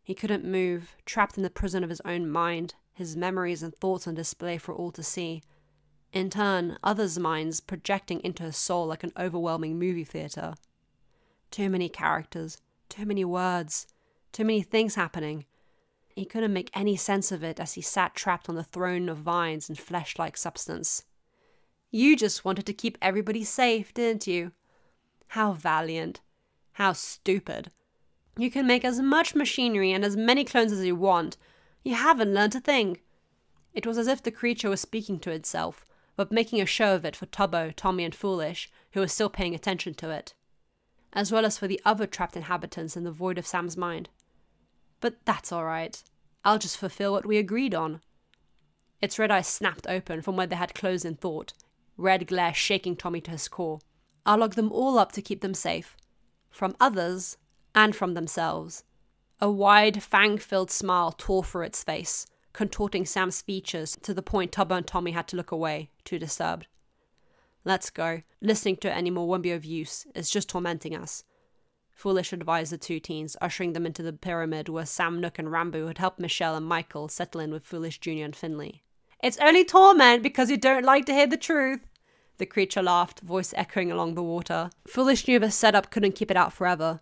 He couldn't move, trapped in the prison of his own mind, his memories and thoughts on display for all to see. In turn, others' minds projecting into his soul like an overwhelming movie theatre. Too many characters, too many words, too many things happening, he couldn't make any sense of it as he sat trapped on the throne of vines and flesh like substance. You just wanted to keep everybody safe, didn't you? How valiant. How stupid. You can make as much machinery and as many clones as you want. You haven't learned a thing. It was as if the creature was speaking to itself, but making a show of it for Tubbo, Tommy, and Foolish, who were still paying attention to it, as well as for the other trapped inhabitants in the void of Sam's mind. But that's all right. I'll just fulfill what we agreed on. Its red eyes snapped open from where they had closed in thought, red glare shaking Tommy to his core. I'll lock them all up to keep them safe. From others and from themselves. A wide, fang filled smile tore through its face, contorting Sam's features to the point Tubbo and Tommy had to look away, too disturbed. Let's go. Listening to it anymore won't be of use. It's just tormenting us. Foolish advised the two teens, ushering them into the pyramid where Sam Nook and Ranboo had helped Michelle and Michael settle in with Foolish Jr. and Finley. It's only torment because you don't like to hear the truth. The creature laughed, voice echoing along the water. Foolish knew the setup couldn't keep it out forever.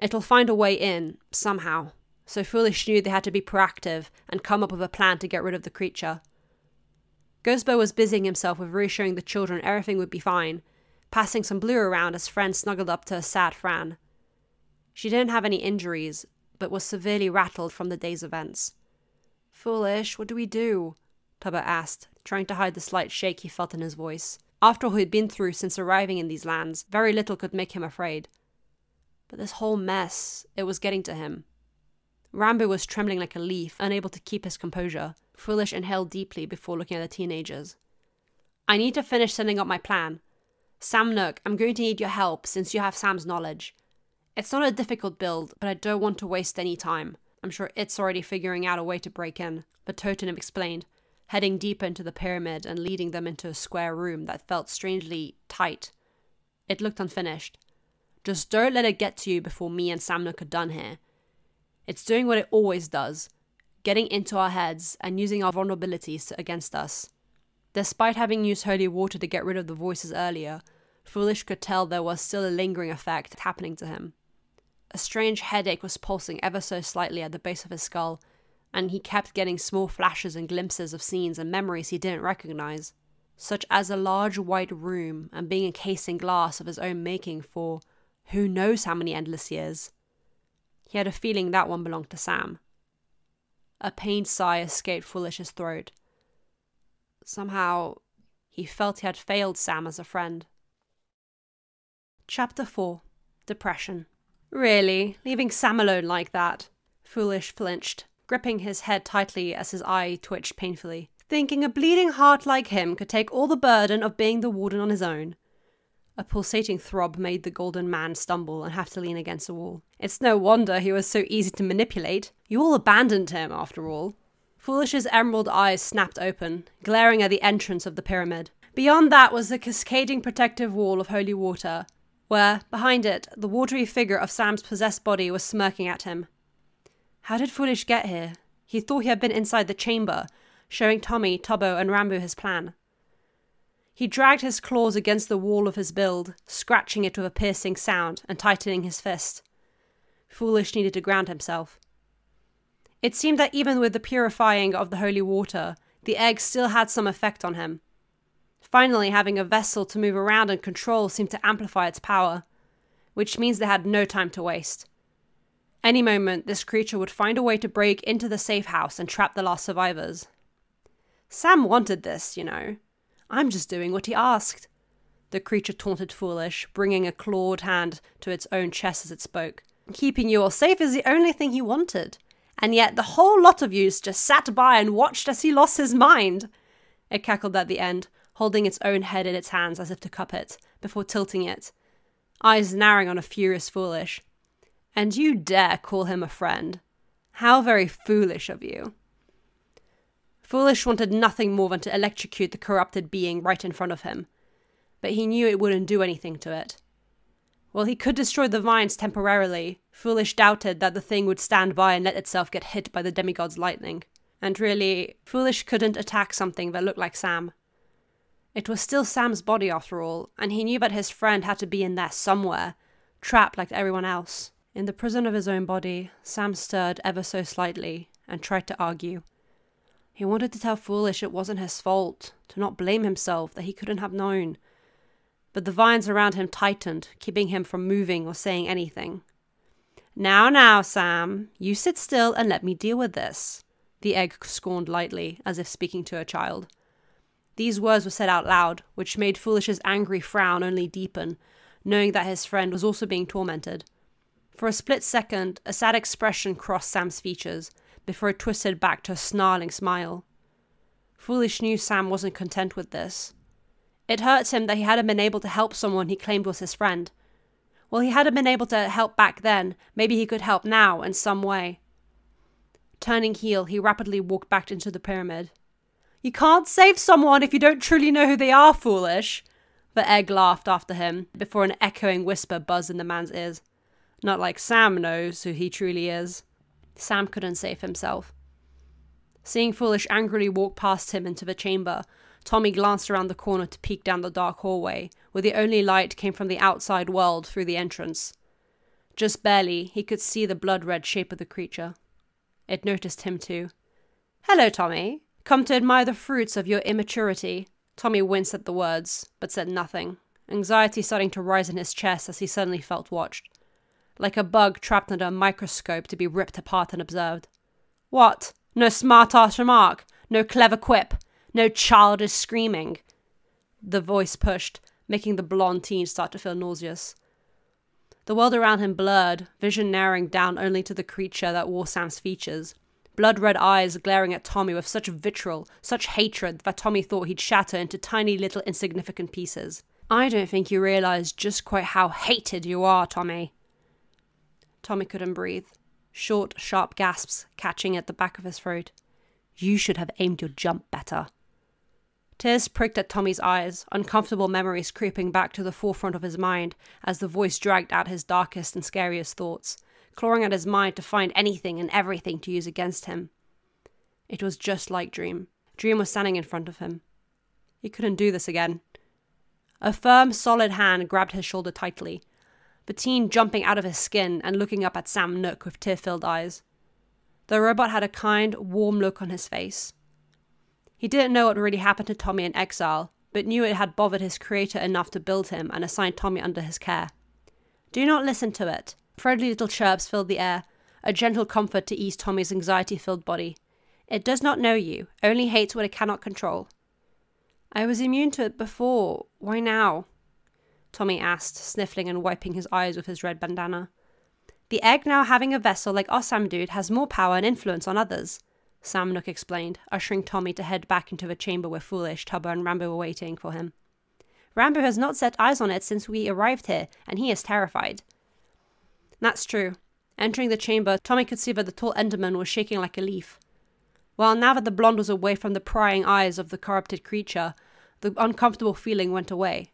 It'll find a way in, somehow. So Foolish knew they had to be proactive and come up with a plan to get rid of the creature. Ghostbur was busying himself with reassuring the children everything would be fine, passing some blue around as Fran snuggled up to a sad Fran. She didn't have any injuries, but was severely rattled from the day's events. Foolish, what do we do? Tubbo asked, trying to hide the slight shake he felt in his voice. After all he'd been through since arriving in these lands, very little could make him afraid. But this whole mess, it was getting to him. Ranboo was trembling like a leaf, unable to keep his composure. Foolish inhaled deeply before looking at the teenagers. I need to finish setting up my plan. Sam Nook, I'm going to need your help since you have Sam's knowledge. It's not a difficult build, but I don't want to waste any time. I'm sure it's already figuring out a way to break in, but Totenim explained, heading deeper into the pyramid and leading them into a square room that felt strangely tight. It looked unfinished. Just don't let it get to you before me and Sam Nook are done here. It's doing what it always does getting into our heads and using our vulnerabilities against us. Despite having used holy water to get rid of the voices earlier, Foolish could tell there was still a lingering effect happening to him. A strange headache was pulsing ever so slightly at the base of his skull, and he kept getting small flashes and glimpses of scenes and memories he didn't recognize, such as a large white room and being encased in glass of his own making for who knows how many endless years. He had a feeling that one belonged to Sam. A pained sigh escaped Foolish's throat. Somehow, he felt he had failed Sam as a friend. Chapter 4 Depression. Really? Leaving Sam alone like that? Foolish flinched, gripping his head tightly as his eye twitched painfully, thinking a bleeding heart like him could take all the burden of being the warden on his own. A pulsating throb made the golden man stumble and have to lean against a wall. It's no wonder he was so easy to manipulate. You all abandoned him, after all. Foolish's emerald eyes snapped open, glaring at the entrance of the pyramid. Beyond that was the cascading protective wall of holy water, where, behind it, the watery figure of Sam's possessed body was smirking at him. How did Foolish get here? He thought he had been inside the chamber, showing Tommy, Tubbo, and Ranboo his plan. He dragged his claws against the wall of his build, scratching it with a piercing sound and tightening his fist. Foolish needed to ground himself. It seemed that even with the purifying of the holy water, the egg still had some effect on him. Finally, having a vessel to move around and control seemed to amplify its power, which means they had no time to waste. Any moment, this creature would find a way to break into the safe house and trap the last survivors. Sam wanted this, you know. I'm just doing what he asked. The creature taunted Foolish, bringing a clawed hand to its own chest as it spoke. Keeping you all safe is the only thing he wanted. And yet the whole lot of yous just sat by and watched as he lost his mind. It cackled at the end, holding its own head in its hands as if to cup it, before tilting it, eyes narrowing on a furious Foolish. And you dare call him a friend? How very foolish of you. Foolish wanted nothing more than to electrocute the corrupted being right in front of him, but he knew it wouldn't do anything to it. While he could destroy the vines temporarily, Foolish doubted that the thing would stand by and let itself get hit by the demigod's lightning. And really, Foolish couldn't attack something that looked like Sam. It was still Sam's body after all, and he knew that his friend had to be in there somewhere, trapped like everyone else. In the prison of his own body, Sam stirred ever so slightly and tried to argue. He wanted to tell Foolish it wasn't his fault, to not blame himself that he couldn't have known. But the vines around him tightened, keeping him from moving or saying anything. Now, now, Sam, you sit still and let me deal with this, the egg scorned lightly, as if speaking to a child. These words were said out loud, which made Foolish's angry frown only deepen, knowing that his friend was also being tormented. For a split second, a sad expression crossed Sam's features, before it twisted back to a snarling smile. Foolish knew Sam wasn't content with this. It hurt him that he hadn't been able to help someone he claimed was his friend. Well, he hadn't been able to help back then, maybe he could help now in some way. Turning heel, he rapidly walked back into the pyramid. You can't save someone if you don't truly know who they are, foolish. The egg laughed after him, before an echoing whisper buzzed in the man's ears. Not like Sam knows who he truly is. Sam couldn't save himself. Seeing Foolish angrily walk past him into the chamber, Tommy glanced around the corner to peek down the dark hallway, where the only light came from the outside world through the entrance. Just barely, he could see the blood red shape of the creature. It noticed him too. Hello, Tommy. Come to admire the fruits of your immaturity. Tommy winced at the words, but said nothing, anxiety starting to rise in his chest as he suddenly felt watched like a bug trapped under a microscope to be ripped apart and observed. What? No smart ass remark? No clever quip? No childish screaming? The voice pushed, making the blonde teen start to feel nauseous. The world around him blurred, vision narrowing down only to the creature that wore Sam's features. Blood red eyes glaring at Tommy with such vitriol, such hatred, that Tommy thought he'd shatter into tiny little insignificant pieces. I don't think you realize just quite how hated you are, Tommy. Tommy couldn't breathe. Short, sharp gasps catching at the back of his throat. You should have aimed your jump better. Tears pricked at Tommy's eyes, uncomfortable memories creeping back to the forefront of his mind as the voice dragged out his darkest and scariest thoughts, clawing at his mind to find anything and everything to use against him. It was just like Dream. Dream was standing in front of him. He couldn't do this again. A firm, solid hand grabbed his shoulder tightly, Bettine jumping out of his skin and looking up at Sam Nook with tear filled eyes. The robot had a kind, warm look on his face. He didn't know what really happened to Tommy in exile, but knew it had bothered his creator enough to build him and assign Tommy under his care. Do not listen to it. Friendly little chirps filled the air, a gentle comfort to ease Tommy's anxiety filled body. It does not know you, only hates what it cannot control. I was immune to it before. Why now? Tommy asked, sniffling and wiping his eyes with his red bandana. The egg now having a vessel like Awesamdude has more power and influence on others. Sam Nook explained, ushering Tommy to head back into the chamber where Foolish, Tubbo, and Ranboo were waiting for him. Ranboo has not set eyes on it since we arrived here, and he is terrified. That's true. Entering the chamber, Tommy could see that the tall Enderman was shaking like a leaf. Well, now that the blonde was away from the prying eyes of the corrupted creature, the uncomfortable feeling went away.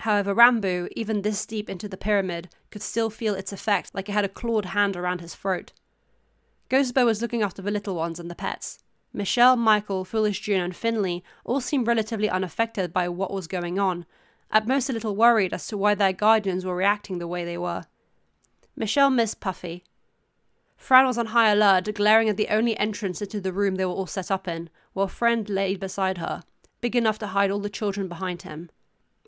However, Ranboo, even this deep into the pyramid, could still feel its effect like it had a clawed hand around his throat. Ghostbur was looking after the little ones and the pets. Michelle, Michael, Foolish June, and Finley all seemed relatively unaffected by what was going on, at most a little worried as to why their guardians were reacting the way they were. Michelle missed Puffy. Fran was on high alert, glaring at the only entrance into the room they were all set up in, while Friend lay beside her, big enough to hide all the children behind him.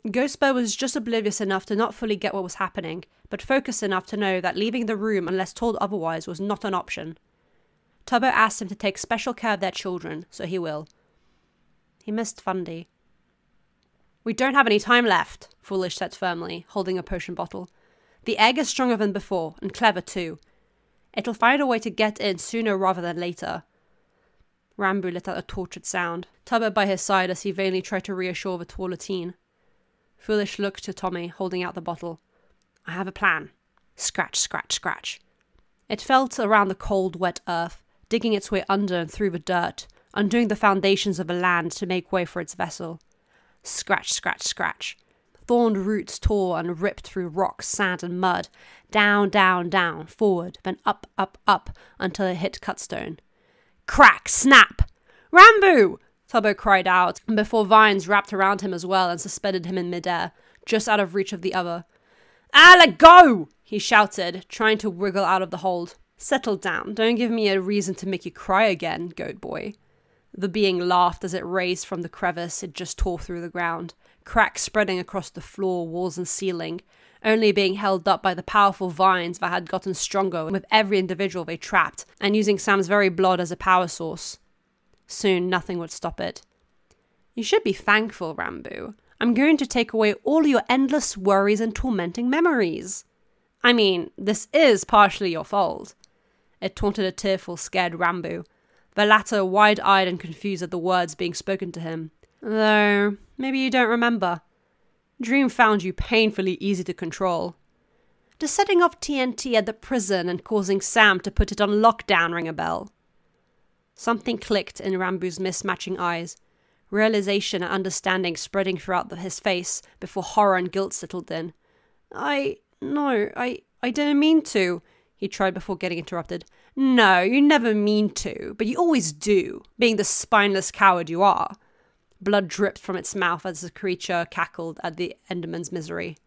Ghostbur was just oblivious enough to not fully get what was happening, but focused enough to know that leaving the room unless told otherwise was not an option. Tubbo asked him to take special care of their children, so he will. He missed Fundy. We don't have any time left, Foolish said firmly, holding a potion bottle. The egg is stronger than before, and clever too. It'll find a way to get in sooner rather than later. Ranboo let out a tortured sound, Tubbo by his side as he vainly tried to reassure the taller teen. Foolish looked to Tommy, holding out the bottle. I have a plan. Scratch, scratch, scratch. It felt around the cold, wet earth, digging its way under and through the dirt, undoing the foundations of the land to make way for its vessel. Scratch, scratch, scratch. Thorned roots tore and ripped through rocks, sand, and mud, down, down, down, forward, then up, up, up, until it hit Cutstone. Crack! Snap! Ranboo! Tubbo cried out, and before vines wrapped around him as well and suspended him in midair, just out of reach of the other. Ah, go! he shouted, trying to wriggle out of the hold. Settle down. Don't give me a reason to make you cry again, goat boy. The being laughed as it raised from the crevice it just tore through the ground, cracks spreading across the floor, walls, and ceiling, only being held up by the powerful vines that had gotten stronger with every individual they trapped, and using Sam's very blood as a power source. Soon nothing would stop it. You should be thankful, Ranboo. I'm going to take away all your endless worries and tormenting memories. I mean, this is partially your fault. It taunted a tearful, scared Ranboo, the latter wide eyed and confused at the words being spoken to him. Though, maybe you don't remember. Dream found you painfully easy to control. Does setting off TNT at the prison and causing Sam to put it on lockdown ring a bell? Something clicked in Ranboo's mismatching eyes, realization and understanding spreading throughout his face before horror and guilt settled in. I. no, I. I didn't mean to he tried before getting interrupted. No, you never mean to, but you always do, being the spineless coward you are. Blood dripped from its mouth as the creature cackled at the Enderman's misery.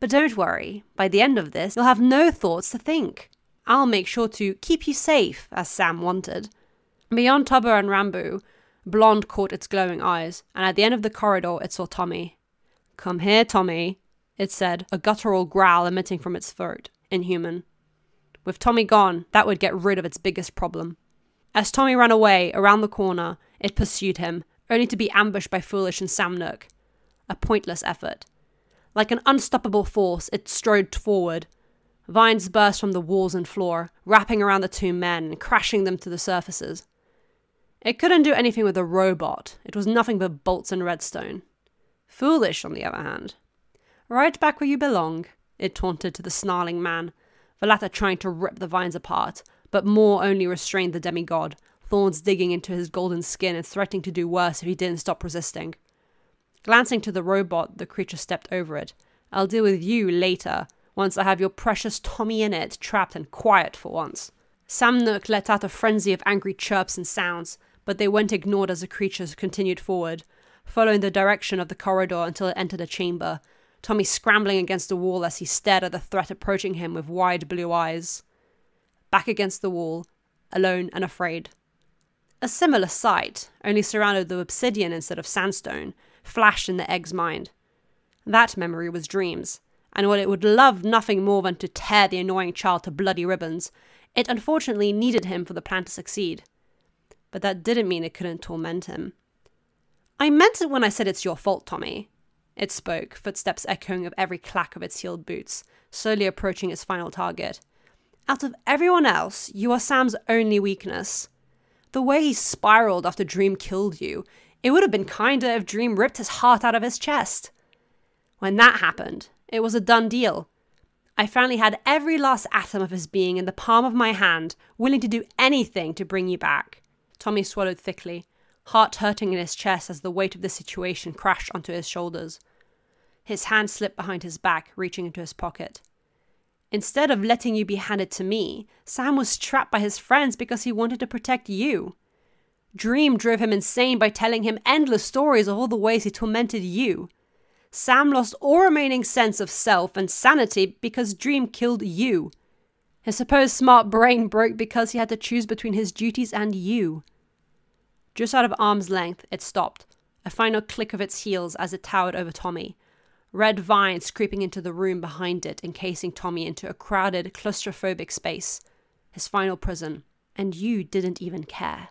But don't worry, by the end of this, you'll have no thoughts to think. I'll make sure to keep you safe, as Sam wanted. Beyond Tubbo and Ranboo, Blonde caught its glowing eyes, and at the end of the corridor it saw Tommy. Come here, Tommy, it said, a guttural growl emitting from its throat, inhuman. With Tommy gone, that would get rid of its biggest problem. As Tommy ran away around the corner, it pursued him, only to be ambushed by Foolish and Sam Nook. A pointless effort. Like an unstoppable force, it strode forward. Vines burst from the walls and floor, wrapping around the two men and crashing them to the surfaces. It couldn't do anything with a robot, it was nothing but bolts and redstone. Foolish, on the other hand. Right back where you belong, it taunted to the snarling man, the latter trying to rip the vines apart, but more only restrained the demigod, thorns digging into his golden skin and threatening to do worse if he didn't stop resisting. Glancing to the robot, the creature stepped over it. I'll deal with you later, once I have your precious Tommy in it trapped and quiet for once. Sam Nook let out a frenzy of angry chirps and sounds, but they went ignored as the creatures continued forward, following the direction of the corridor until it entered a chamber, Tommy scrambling against the wall as he stared at the threat approaching him with wide blue eyes. Back against the wall, alone and afraid. A similar sight, only surrounded with obsidian instead of sandstone, flashed in the egg's mind. That memory was dreams, and while it would love nothing more than to tear the annoying child to bloody ribbons, it unfortunately needed him for the plan to succeed. But that didn't mean it couldn't torment him. I meant it when I said it's your fault, Tommy. It spoke, footsteps echoing of every clack of its heeled boots, slowly approaching its final target. Out of everyone else, you are Sam's only weakness. The way he spiraled after Dream killed you, it would have been kinder if Dream ripped his heart out of his chest. When that happened, it was a done deal. I finally had every last atom of his being in the palm of my hand, willing to do anything to bring you back. Tommy swallowed thickly, heart hurting in his chest as the weight of the situation crashed onto his shoulders. His hand slipped behind his back, reaching into his pocket. Instead of letting you be handed to me, Sam was trapped by his friends because he wanted to protect you. Dream drove him insane by telling him endless stories of all the ways he tormented you. Sam lost all remaining sense of self and sanity because Dream killed you. His supposed smart brain broke because he had to choose between his duties and you. Just out of arm's length, it stopped, a final click of its heels as it towered over Tommy. Red vines creeping into the room behind it, encasing Tommy into a crowded, claustrophobic space, his final prison. And you didn't even care.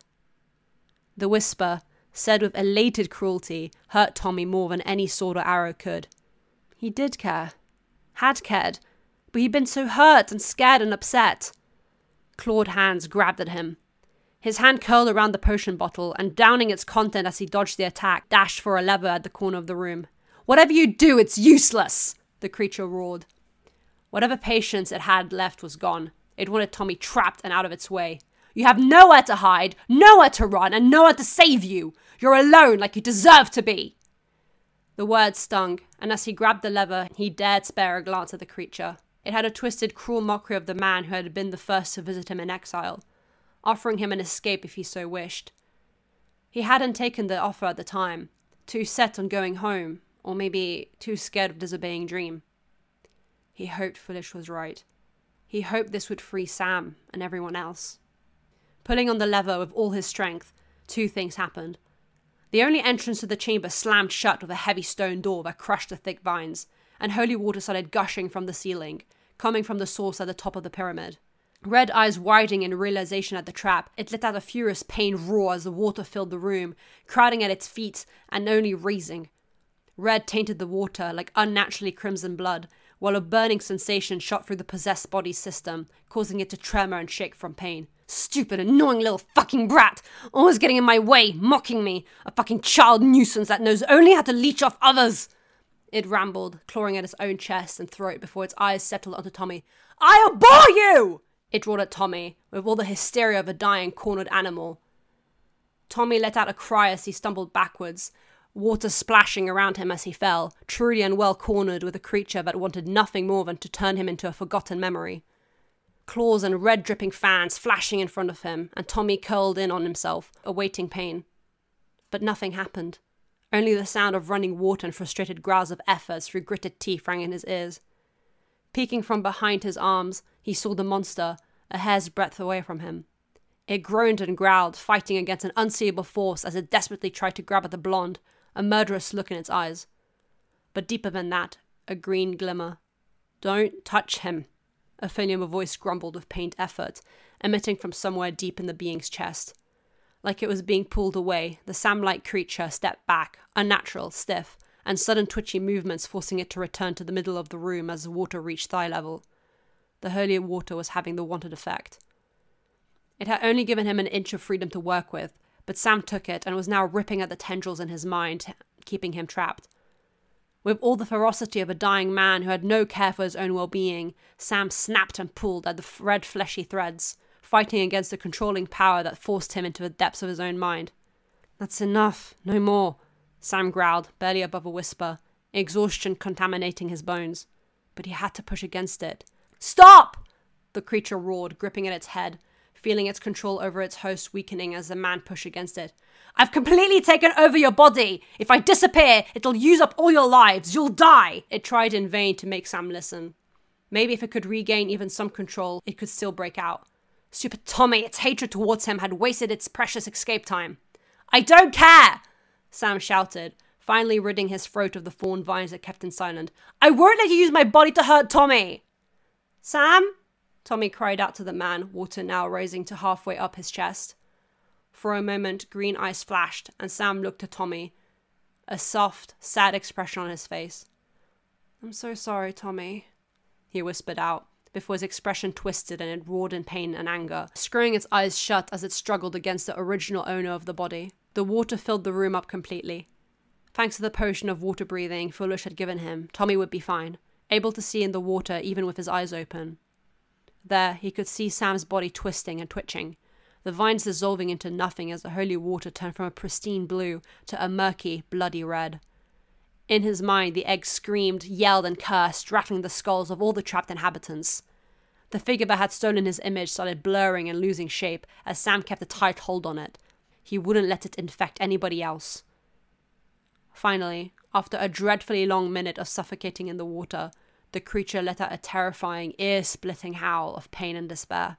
The whisper, said with elated cruelty, hurt Tommy more than any sword or arrow could. He did care. Had cared. But he'd been so hurt and scared and upset. Clawed hands grabbed at him. His hand curled around the potion bottle and, downing its content as he dodged the attack, dashed for a lever at the corner of the room. Whatever you do, it's useless! The creature roared. Whatever patience it had left was gone. It wanted Tommy trapped and out of its way. You have nowhere to hide, nowhere to run, and nowhere to save you. You're alone like you deserve to be. The words stung, and as he grabbed the lever, he dared spare a glance at the creature. It had a twisted, cruel mockery of the man who had been the first to visit him in exile, offering him an escape if he so wished. He hadn't taken the offer at the time, too set on going home, or maybe too scared of disobeying Dream. He hoped Foolish was right. He hoped this would free Sam and everyone else. Pulling on the lever with all his strength, two things happened. The only entrance to the chamber slammed shut with a heavy stone door that crushed the thick vines, and holy water started gushing from the ceiling, coming from the source at the top of the pyramid. Red eyes widening in realization at the trap, it let out a furious pain roar as the water filled the room, crowding at its feet and only raising. Red tainted the water like unnaturally crimson blood, while a burning sensation shot through the possessed body's system, causing it to tremor and shake from pain. Stupid, annoying little fucking brat! Always getting in my way, mocking me! A fucking child nuisance that knows only how to leech off others! It rambled, clawing at its own chest and throat before its eyes settled onto Tommy. I abhor you! It roared at Tommy, with all the hysteria of a dying, cornered animal. Tommy let out a cry as he stumbled backwards, water splashing around him as he fell, truly and well cornered with a creature that wanted nothing more than to turn him into a forgotten memory claws and red dripping fans flashing in front of him, and Tommy curled in on himself, awaiting pain. But nothing happened. Only the sound of running water and frustrated growls of effort through gritted teeth rang in his ears. Peeking from behind his arms, he saw the monster, a hair's breadth away from him. It groaned and growled, fighting against an unseeable force as it desperately tried to grab at the blonde, a murderous look in its eyes. But deeper than that, a green glimmer. Don't touch him, a familiar voice grumbled with pained effort, emitting from somewhere deep in the being's chest. Like it was being pulled away, the Sam like creature stepped back, unnatural, stiff, and sudden twitchy movements forcing it to return to the middle of the room as the water reached thigh level. the holy water was having the wanted effect. It had only given him an inch of freedom to work with, but Sam took it and was now ripping at the tendrils in his mind, keeping him trapped. With all the ferocity of a dying man who had no care for his own well being, Sam snapped and pulled at the red fleshy threads, fighting against the controlling power that forced him into the depths of his own mind. That's enough, no more, Sam growled, barely above a whisper, exhaustion contaminating his bones. But he had to push against it. Stop! The creature roared, gripping at its head, feeling its control over its host weakening as the man pushed against it. I've completely taken over your body! If I disappear, it'll use up all your lives! You'll die! It tried in vain to make Sam listen. Maybe if it could regain even some control, it could still break out. Stupid Tommy, its hatred towards him had wasted its precious escape time. I don't care! Sam shouted, finally ridding his throat of the thorn vines that kept him silent. I won't let you use my body to hurt Tommy! Sam? Tommy cried out to the man, water now rising to halfway up his chest. For a moment, green eyes flashed, and Sam looked at Tommy, a soft, sad expression on his face. I'm so sorry, Tommy, he whispered out, before his expression twisted and it roared in pain and anger, screwing its eyes shut as it struggled against the original owner of the body. The water filled the room up completely. Thanks to the potion of water breathing Foolish had given him, Tommy would be fine, able to see in the water even with his eyes open. There, he could see Sam's body twisting and twitching, the vines dissolving into nothing as the holy water turned from a pristine blue to a murky, bloody red. In his mind, the egg screamed, yelled, and cursed, rattling the skulls of all the trapped inhabitants. The figure that had stolen his image started blurring and losing shape as Sam kept a tight hold on it. He wouldn't let it infect anybody else. Finally, after a dreadfully long minute of suffocating in the water, the creature let out a terrifying, ear splitting howl of pain and despair.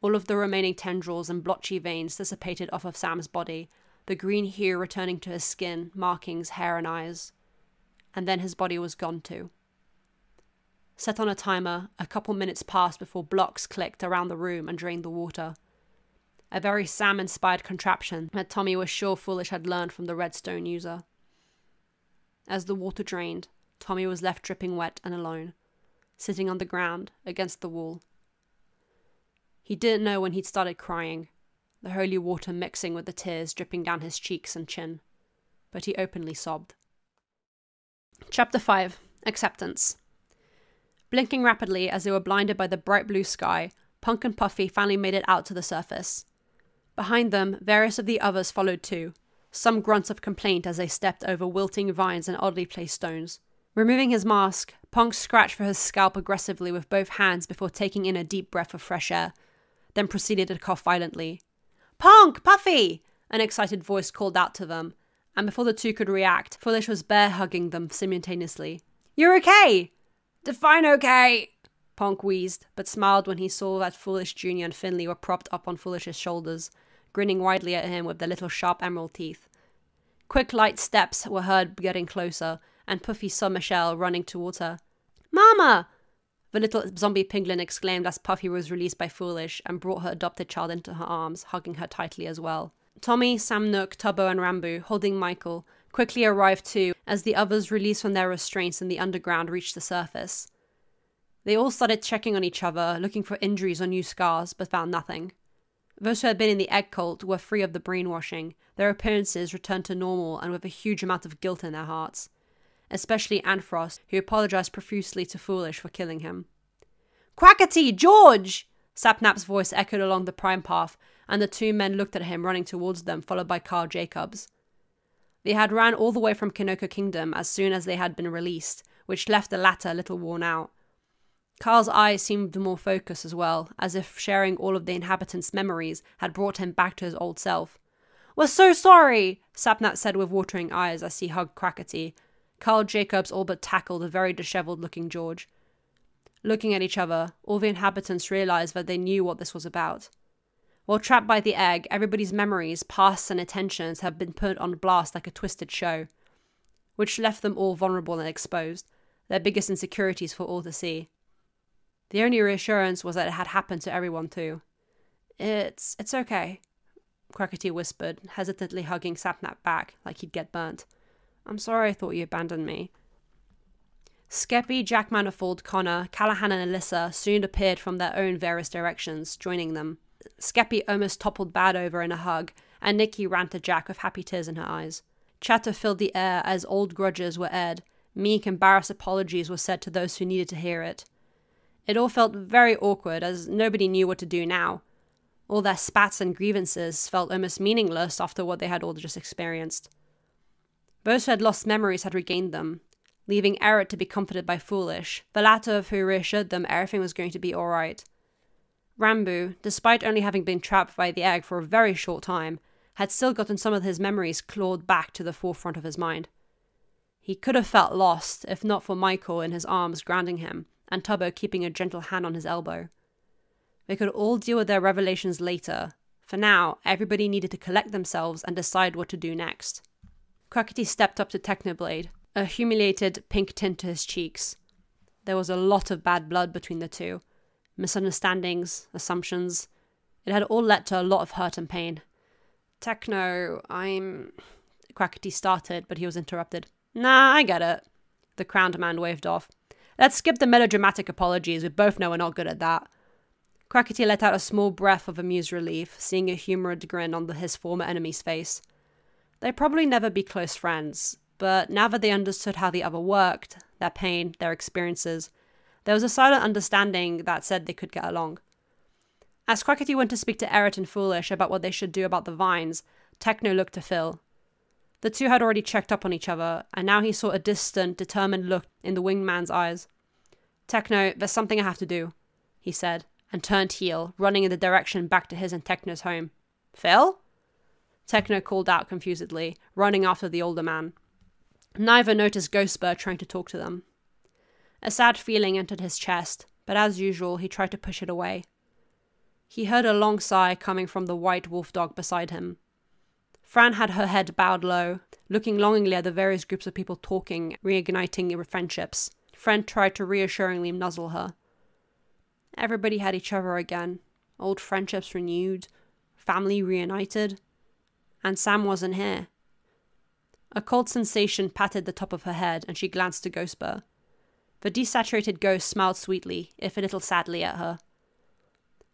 All of the remaining tendrils and blotchy veins dissipated off of Sam's body, the green hue returning to his skin, markings, hair, and eyes. And then his body was gone too. Set on a timer, a couple minutes passed before blocks clicked around the room and drained the water. A very Sam inspired contraption that Tommy was sure Foolish had learned from the redstone user. As the water drained, Tommy was left dripping wet and alone, sitting on the ground against the wall. He didn't know when he'd started crying, the holy water mixing with the tears dripping down his cheeks and chin, but he openly sobbed. Chapter 5 Acceptance Blinking rapidly as they were blinded by the bright blue sky, Punk and Puffy finally made it out to the surface. Behind them, various of the others followed too, some grunts of complaint as they stepped over wilting vines and oddly placed stones. Removing his mask, Punk scratched for his scalp aggressively with both hands before taking in a deep breath of fresh air then proceeded to cough violently. Punk! Puffy! An excited voice called out to them, and before the two could react, Foolish was bear hugging them simultaneously. You're okay! Define okay! Punk wheezed, but smiled when he saw that Foolish Jr. and Finley were propped up on Foolish's shoulders, grinning widely at him with their little sharp emerald teeth. Quick, light steps were heard getting closer, and Puffy saw Michelle running towards her. Mama! The little zombie piglin exclaimed as Puffy was released by Foolish and brought her adopted child into her arms, hugging her tightly as well. Tommy, Sam Nook, Tubbo, and Ranboo, holding Michael, quickly arrived too as the others released from their restraints in the underground reached the surface. They all started checking on each other, looking for injuries or new scars, but found nothing. Those who had been in the egg cult were free of the brainwashing, their appearances returned to normal and with a huge amount of guilt in their hearts especially Antfrost, who apologized profusely to Foolish for killing him. Quackity, George! Sapnap's voice echoed along the prime path, and the two men looked at him running towards them, followed by Karl Jacobs. They had ran all the way from Kinoko Kingdom as soon as they had been released, which left the latter a little worn out. Karl's eyes seemed more focused as well, as if sharing all of the inhabitants' memories had brought him back to his old self. We're so sorry, Sapnap said with watering eyes as he hugged Quackity, Karl Jacobs all but tackled the very dishevelled looking George. Looking at each other, all the inhabitants realized that they knew what this was about. While trapped by the egg, everybody's memories, pasts, and attentions had been put on blast like a twisted show, which left them all vulnerable and exposed, their biggest insecurities for all to see. The only reassurance was that it had happened to everyone too. It's it's okay, Quackity whispered, hesitantly hugging Sapnap back like he'd get burnt. I'm sorry I thought you abandoned me. Skeppy, Jack Manifold, Connor, Callahan, and Alyssa soon appeared from their own various directions, joining them. Skeppy almost toppled Bad over in a hug, and Nikki ran to Jack with happy tears in her eyes. Chatter filled the air as old grudges were aired. Meek, embarrassed apologies were said to those who needed to hear it. It all felt very awkward, as nobody knew what to do now. All their spats and grievances felt almost meaningless after what they had all just experienced. Those who had lost memories had regained them, leaving Eret to be comforted by Foolish, the latter of who reassured them everything was going to be alright. Ranboo, despite only having been trapped by the egg for a very short time, had still gotten some of his memories clawed back to the forefront of his mind. He could have felt lost if not for Michael in his arms grounding him, and Tubbo keeping a gentle hand on his elbow. They could all deal with their revelations later. For now, everybody needed to collect themselves and decide what to do next. Quackity stepped up to Technoblade, a humiliated pink tint to his cheeks. There was a lot of bad blood between the two misunderstandings, assumptions. It had all led to a lot of hurt and pain. Techno, I'm. Quackity started, but he was interrupted. Nah, I get it. The crowned man waved off. Let's skip the melodramatic apologies. We both know we're not good at that. Quackity let out a small breath of amused relief, seeing a humorous grin on his former enemy's face. They'd probably never be close friends, but now that they understood how the other worked, their pain, their experiences, there was a silent understanding that said they could get along. As Quackity went to speak to Eret and Foolish about what they should do about the vines, Techno looked to Phil. The two had already checked up on each other, and now he saw a distant, determined look in the winged man's eyes. Techno, there's something I have to do, he said, and turned heel, running in the direction back to his and Techno's home. Phil? Techno called out confusedly, running after the older man. Neither noticed Ghostbur trying to talk to them. A sad feeling entered his chest, but as usual, he tried to push it away. He heard a long sigh coming from the white wolf dog beside him. Fran had her head bowed low, looking longingly at the various groups of people talking, reigniting friendships. Fran tried to reassuringly nuzzle her. Everybody had each other again, old friendships renewed, family reunited, and Sam wasn't here. A cold sensation patted the top of her head, and she glanced to Ghostbur. The desaturated ghost smiled sweetly, if a little sadly, at her.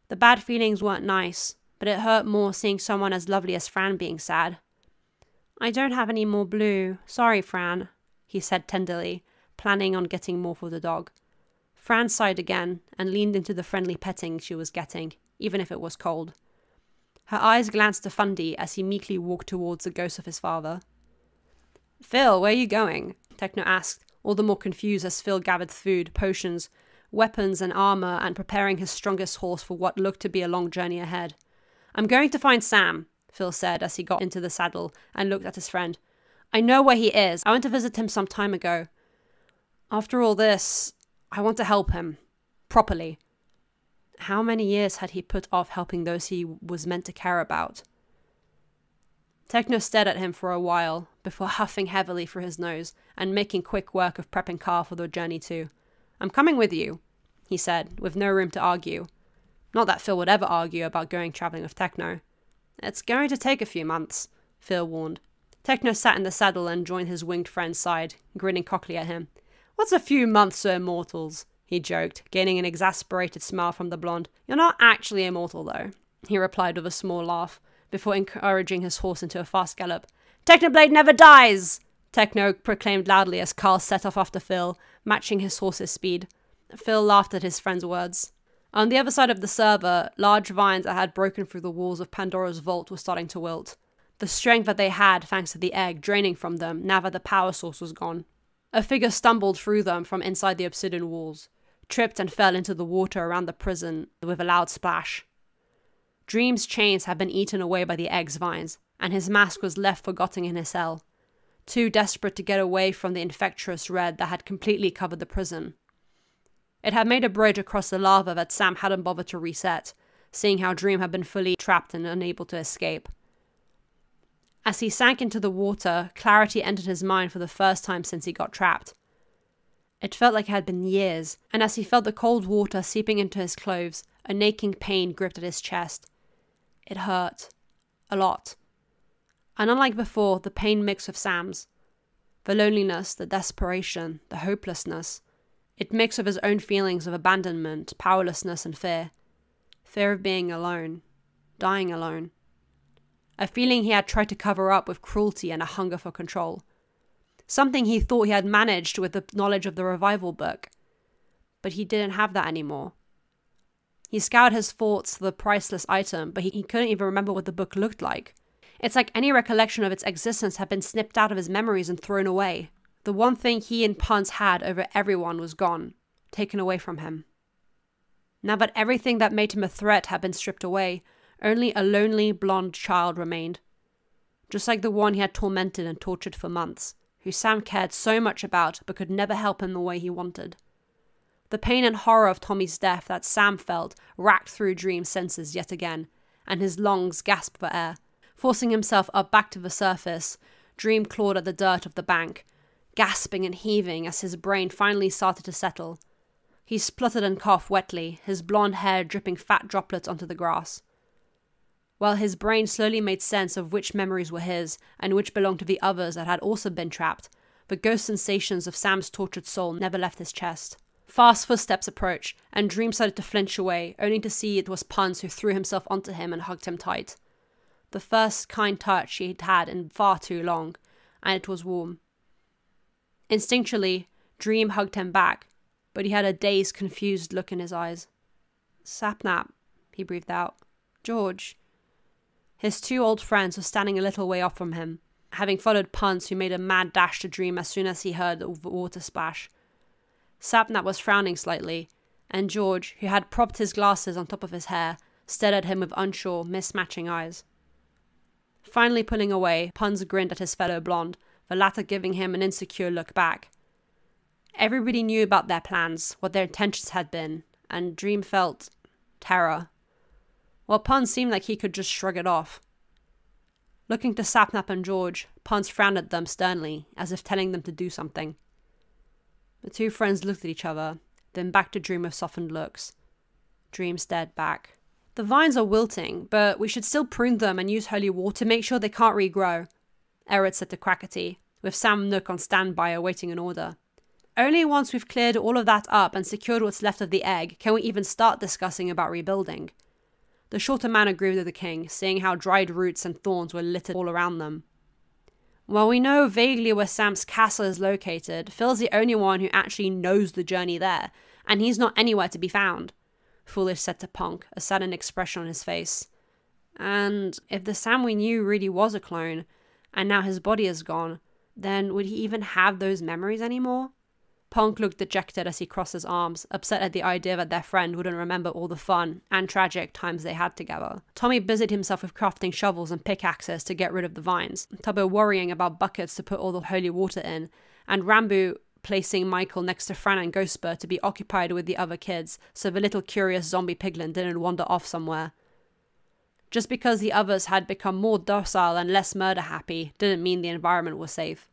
The bad feelings weren't nice, but it hurt more seeing someone as lovely as Fran being sad. I don't have any more blue. Sorry, Fran, he said tenderly, planning on getting more for the dog. Fran sighed again and leaned into the friendly petting she was getting, even if it was cold. Her eyes glanced to Fundy as he meekly walked towards the ghost of his father. Phil, where are you going? Techno asked, all the more confused as Phil gathered food, potions, weapons, and armor and preparing his strongest horse for what looked to be a long journey ahead. I'm going to find Sam, Phil said as he got into the saddle and looked at his friend. I know where he is. I went to visit him some time ago. After all this, I want to help him. Properly. How many years had he put off helping those he was meant to care about? Techno stared at him for a while, before huffing heavily through his nose and making quick work of prepping Carl for the journey too. I'm coming with you, he said, with no room to argue. Not that Phil would ever argue about going travelling with Techno. It's going to take a few months, Phil warned. Techno sat in the saddle and joined his winged friend's side, grinning cockily at him. What's a few months to immortals? He joked, gaining an exasperated smile from the blonde. You're not actually immortal, though, he replied with a small laugh, before encouraging his horse into a fast gallop. Technoblade never dies! Techno proclaimed loudly as Carl set off after Phil, matching his horse's speed. Phil laughed at his friend's words. On the other side of the server, large vines that had broken through the walls of Pandora's vault were starting to wilt. The strength that they had, thanks to the egg, draining from them now that the power source was gone. A figure stumbled through them from inside the obsidian walls, tripped and fell into the water around the prison with a loud splash. Dream's chains had been eaten away by the egg's vines, and his mask was left forgotten in his cell, too desperate to get away from the infectious red that had completely covered the prison. It had made a bridge across the lava that Sam hadn't bothered to reset, seeing how Dream had been fully trapped and unable to escape. As he sank into the water, clarity entered his mind for the first time since he got trapped. It felt like it had been years, and as he felt the cold water seeping into his clothes, a naking pain gripped at his chest. It hurt. A lot. And unlike before, the pain mixed with Sam's. The loneliness, the desperation, the hopelessness It mixed with his own feelings of abandonment, powerlessness, and fear. Fear of being alone, dying alone. A feeling he had tried to cover up with cruelty and a hunger for control. Something he thought he had managed with the knowledge of the revival book. But he didn't have that anymore. He scoured his thoughts for the priceless item, but he, he couldn't even remember what the book looked like. It's like any recollection of its existence had been snipped out of his memories and thrown away. The one thing he and Punz had over everyone was gone, taken away from him. Now that everything that made him a threat had been stripped away, only a lonely blonde child remained. Just like the one he had tormented and tortured for months, who Sam cared so much about but could never help him the way he wanted. The pain and horror of Tommy's death that Sam felt racked through Dream's senses yet again, and his lungs gasped for air. Forcing himself up back to the surface, Dream clawed at the dirt of the bank, gasping and heaving as his brain finally started to settle. He spluttered and coughed wetly, his blond hair dripping fat droplets onto the grass. While his brain slowly made sense of which memories were his and which belonged to the others that had also been trapped, the ghost sensations of Sam's tortured soul never left his chest. Fast footsteps approached, and Dream started to flinch away, only to see it was Punz who threw himself onto him and hugged him tight. The first kind touch he had had in far too long, and it was warm. Instinctually, Dream hugged him back, but he had a dazed, confused look in his eyes. Sapnap, he breathed out. George. His two old friends were standing a little way off from him, having followed Punz, who made a mad dash to Dream as soon as he heard the water splash. Sapnap was frowning slightly, and George, who had propped his glasses on top of his hair, stared at him with unsure, mismatching eyes. Finally pulling away, Punz grinned at his fellow blonde, the latter giving him an insecure look back. Everybody knew about their plans, what their intentions had been, and Dream felt terror. While Punz seemed like he could just shrug it off. Looking to Sapnap and George, Punz frowned at them sternly, as if telling them to do something. The two friends looked at each other, then back to Dream with softened looks. Dream stared back. The vines are wilting, but we should still prune them and use holy water to make sure they can't regrow. Eret said to Quackity, with Sam Nook on standby awaiting an order. Only once we've cleared all of that up and secured what's left of the egg can we even start discussing about rebuilding. The shorter man agreed with the king, seeing how dried roots and thorns were littered all around them. While we know vaguely where Sam's castle is located, Phil's the only one who actually knows the journey there, and he's not anywhere to be found, Foolish said to Punk, a sudden expression on his face. And if the Sam we knew really was a clone, and now his body is gone, then would he even have those memories anymore? Punk looked dejected as he crossed his arms, upset at the idea that their friend wouldn't remember all the fun and tragic times they had together. Tommy busied himself with crafting shovels and pickaxes to get rid of the vines, Tubbo worrying about buckets to put all the holy water in, and Ranboo placing Michael next to Fran and Ghostbur to be occupied with the other kids so the little curious zombie piglin didn't wander off somewhere. Just because the others had become more docile and less murder happy didn't mean the environment was safe.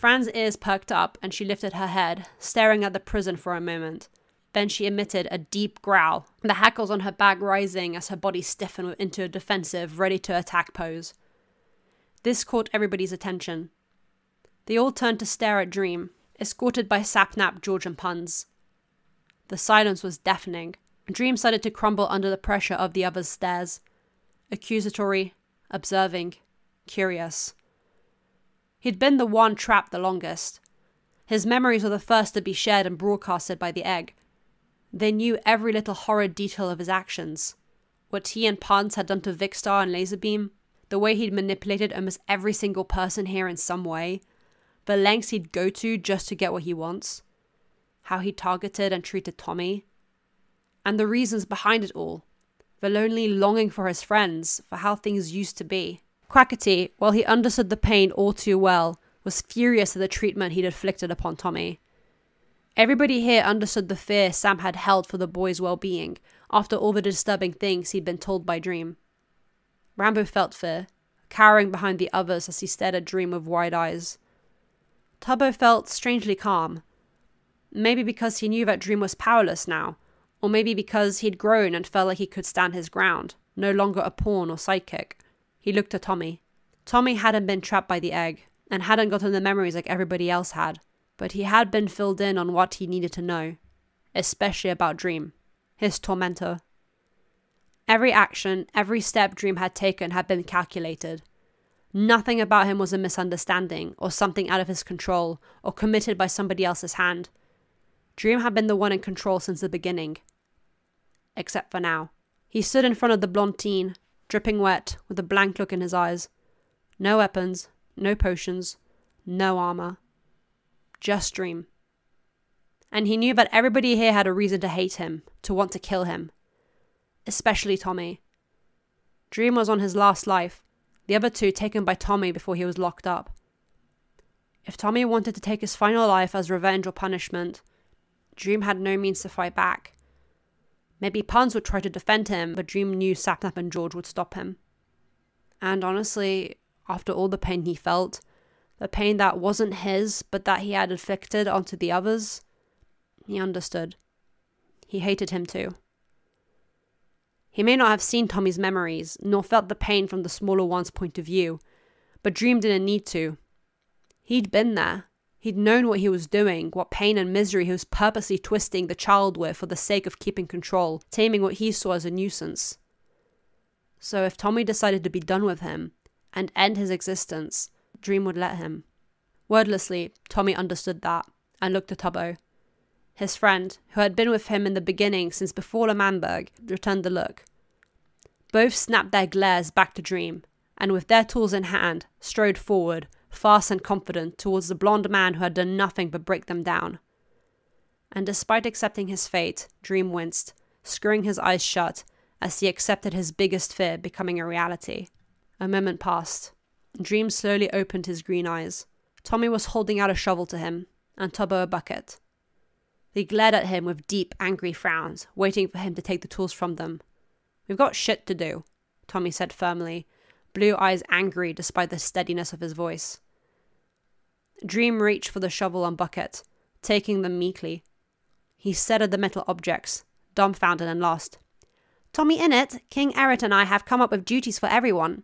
Fran's ears perked up and she lifted her head, staring at the prison for a moment. Then she emitted a deep growl, the hackles on her back rising as her body stiffened into a defensive, ready to attack pose. This caught everybody's attention. They all turned to stare at Dream, escorted by Sapnap, George, and Punz. The silence was deafening. Dream started to crumble under the pressure of the other's stares. Accusatory, observing, curious. He'd been the one trapped the longest. His memories were the first to be shared and broadcasted by the egg. They knew every little horrid detail of his actions. What he and Punz had done to Vikkstar and Laserbeam, the way he'd manipulated almost every single person here in some way, the lengths he'd go to just to get what he wants, how he targeted and treated Tommy, and the reasons behind it all. The lonely longing for his friends, for how things used to be. Quackity, while he understood the pain all too well, was furious at the treatment he'd inflicted upon Tommy. Everybody here understood the fear Sam had held for the boy's well being after all the disturbing things he'd been told by Dream. Ranboo felt fear, cowering behind the others as he stared at Dream with wide eyes. Tubbo felt strangely calm. Maybe because he knew that Dream was powerless now, or maybe because he'd grown and felt like he could stand his ground, no longer a pawn or sidekick. He looked at Tommy. Tommy hadn't been trapped by the egg, and hadn't gotten the memories like everybody else had, but he had been filled in on what he needed to know, especially about Dream, his tormentor. Every action, every step Dream had taken had been calculated. Nothing about him was a misunderstanding or something out of his control or committed by somebody else's hand. Dream had been the one in control since the beginning. Except for now. He stood in front of the blonde teen, dripping wet, with a blank look in his eyes. No weapons, no potions, no armor. Just Dream. And he knew that everybody here had a reason to hate him, to want to kill him. Especially Tommy. Dream was on his last life, the other two taken by Tommy before he was locked up. If Tommy wanted to take his final life as revenge or punishment, Dream had no means to fight back. Maybe Punz would try to defend him, but Dream knew Sapnap and George would stop him. And honestly, after all the pain he felt, the pain that wasn't his, but that he had inflicted onto the others, he understood. He hated him too. He may not have seen Tommy's memories, nor felt the pain from the smaller one's point of view, but Dream didn't need to. He'd been there. He'd known what he was doing, what pain and misery he was purposely twisting the child with for the sake of keeping control, taming what he saw as a nuisance. So if Tommy decided to be done with him and end his existence, Dream would let him. Wordlessly, Tommy understood that and looked at Tubbo. His friend, who had been with him in the beginning since before L'Manberg, returned the look. Both snapped their glares back to Dream, and with their tools in hand, strode forward, fast and confident, towards the blond man who had done nothing but break them down. And despite accepting his fate, Dream winced, screwing his eyes shut as he accepted his biggest fear becoming a reality. A moment passed. Dream slowly opened his green eyes. Tommy was holding out a shovel to him, and Tubbo a bucket. They glared at him with deep, angry frowns, waiting for him to take the tools from them. We've got shit to do, Tommy said firmly, blue eyes angry despite the steadiness of his voice. Dream reached for the shovel and bucket, taking them meekly. He stared at the metal objects, dumbfounded and lost. Tommy Innit, King Eret and I have come up with duties for everyone.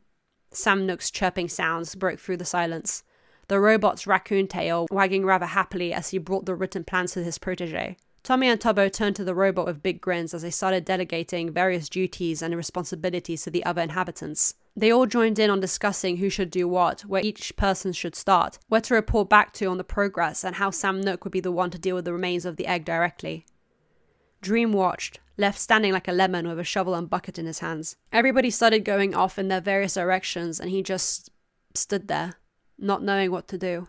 Sam Nook's chirping sounds broke through the silence the robot's raccoon tail wagging rather happily as he brought the written plans to his protege. Tommy and Tubbo turned to the robot with big grins as they started delegating various duties and responsibilities to the other inhabitants. They all joined in on discussing who should do what, where each person should start, where to report back to on the progress, and how Sam Nook would be the one to deal with the remains of the egg directly. Dream watched, left standing like a lemon with a shovel and bucket in his hands. Everybody started going off in their various directions, and he just stood there, not knowing what to do.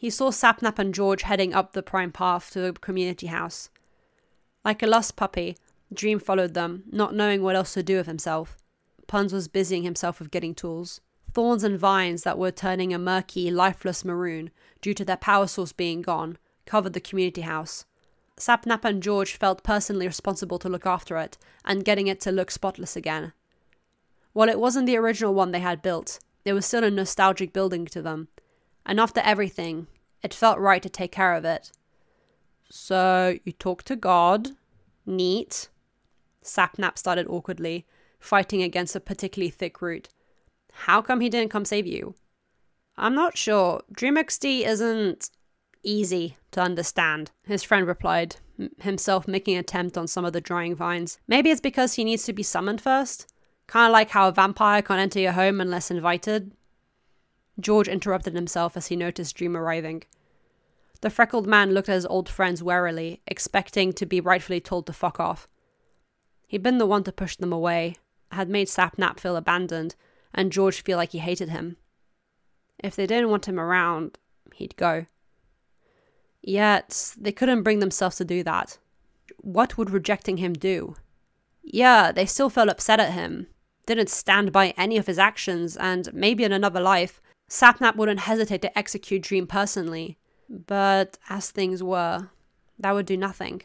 He saw Sapnap and George heading up the prime path to the community house. Like a lost puppy, Dream followed them, not knowing what else to do with himself. Punz was busying himself with getting tools. Thorns and vines that were turning a murky, lifeless maroon due to their power source being gone covered the community house. Sapnap and George felt personally responsible to look after it and getting it to look spotless again. While it wasn't the original one they had built, it was still a nostalgic building to them, and after everything, it felt right to take care of it. So, you talk to God? Neat. Sapnap started awkwardly, fighting against a particularly thick root. How come he didn't come save you? I'm not sure. DreamXD isn't easy to understand, his friend replied, himself making attempt on some of the drying vines. Maybe it's because he needs to be summoned first? Kind of like how a vampire can't enter your home unless invited. George interrupted himself as he noticed Dream arriving. The freckled man looked at his old friends warily, expecting to be rightfully told to fuck off. He'd been the one to push them away, had made Sapnap feel abandoned, and George feel like he hated him. If they didn't want him around, he'd go. Yet, they couldn't bring themselves to do that. What would rejecting him do? Yeah, they still felt upset at him, didn't stand by any of his actions, and maybe in another life, Sapnap wouldn't hesitate to execute Dream personally. But as things were, that would do nothing.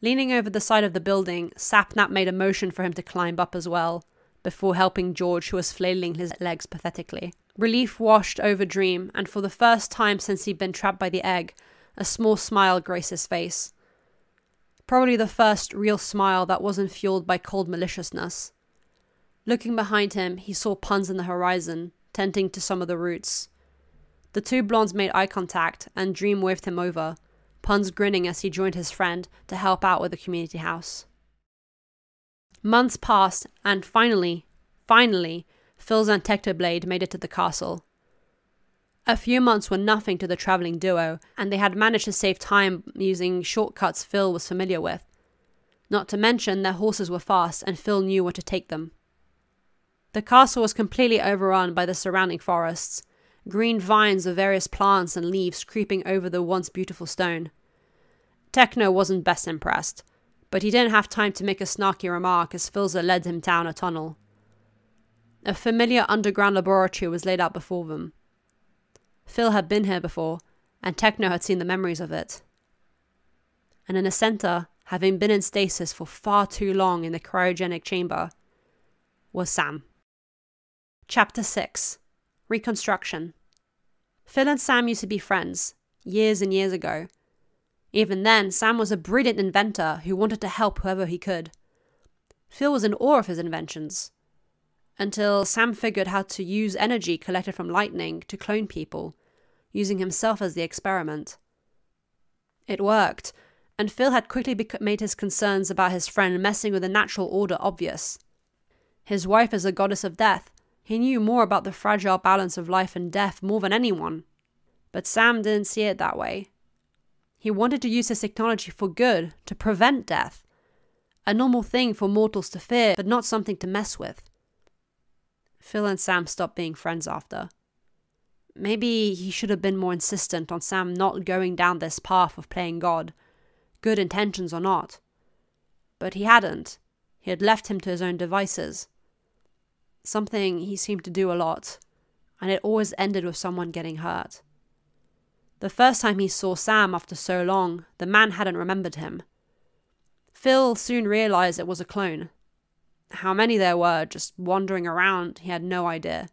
Leaning over the side of the building, Sapnap made a motion for him to climb up as well, before helping George, who was flailing his legs pathetically. Relief washed over Dream, and for the first time since he'd been trapped by the egg, a small smile graced his face. Probably the first real smile that wasn't fueled by cold maliciousness. Looking behind him, he saw Punz in the horizon, tending to some of the roots. The two blondes made eye contact, and Dream waved him over, Punz grinning as he joined his friend to help out with the community house. Months passed, and finally, finally, Phil's and Technoblade made it to the castle. A few months were nothing to the travelling duo, and they had managed to save time using shortcuts Phil was familiar with. Not to mention, their horses were fast, and Phil knew where to take them. The castle was completely overrun by the surrounding forests, green vines of various plants and leaves creeping over the once beautiful stone. Techno wasn't best impressed, but he didn't have time to make a snarky remark as Philza led him down a tunnel. A familiar underground laboratory was laid out before them. Phil had been here before, and Techno had seen the memories of it. And in the center, having been in stasis for far too long in the cryogenic chamber, was Sam. Chapter 6 Reconstruction. Phil and Sam used to be friends, years and years ago. Even then, Sam was a brilliant inventor who wanted to help whoever he could. Phil was in awe of his inventions. Until Sam figured how to use energy collected from lightning to clone people, using himself as the experiment. It worked, and Phil had quickly made his concerns about his friend messing with the natural order obvious. His wife is a goddess of death, he knew more about the fragile balance of life and death more than anyone. But Sam didn't see it that way. He wanted to use his technology for good, to prevent death. A normal thing for mortals to fear, but not something to mess with. Phil and Sam stopped being friends after. Maybe he should have been more insistent on Sam not going down this path of playing God, good intentions or not. But he hadn't. He had left him to his own devices something he seemed to do a lot, and it always ended with someone getting hurt. The first time he saw Sam after so long, the man hadn't remembered him. Phil soon realized it was a clone. How many there were just wandering around, he had no idea.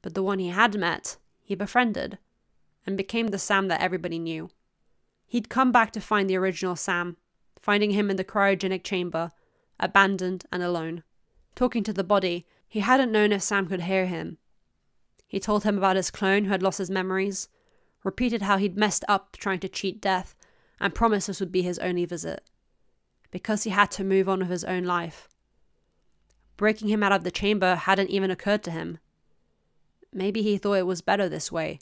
But the one he had met, he befriended, and became the Sam that everybody knew. He'd come back to find the original Sam, finding him in the cryogenic chamber, abandoned and alone. Talking to the body, he hadn't known if Sam could hear him. He told him about his clone who had lost his memories, repeated how he'd messed up trying to cheat death, and promised this would be his only visit. Because he had to move on with his own life. Breaking him out of the chamber hadn't even occurred to him. Maybe he thought it was better this way,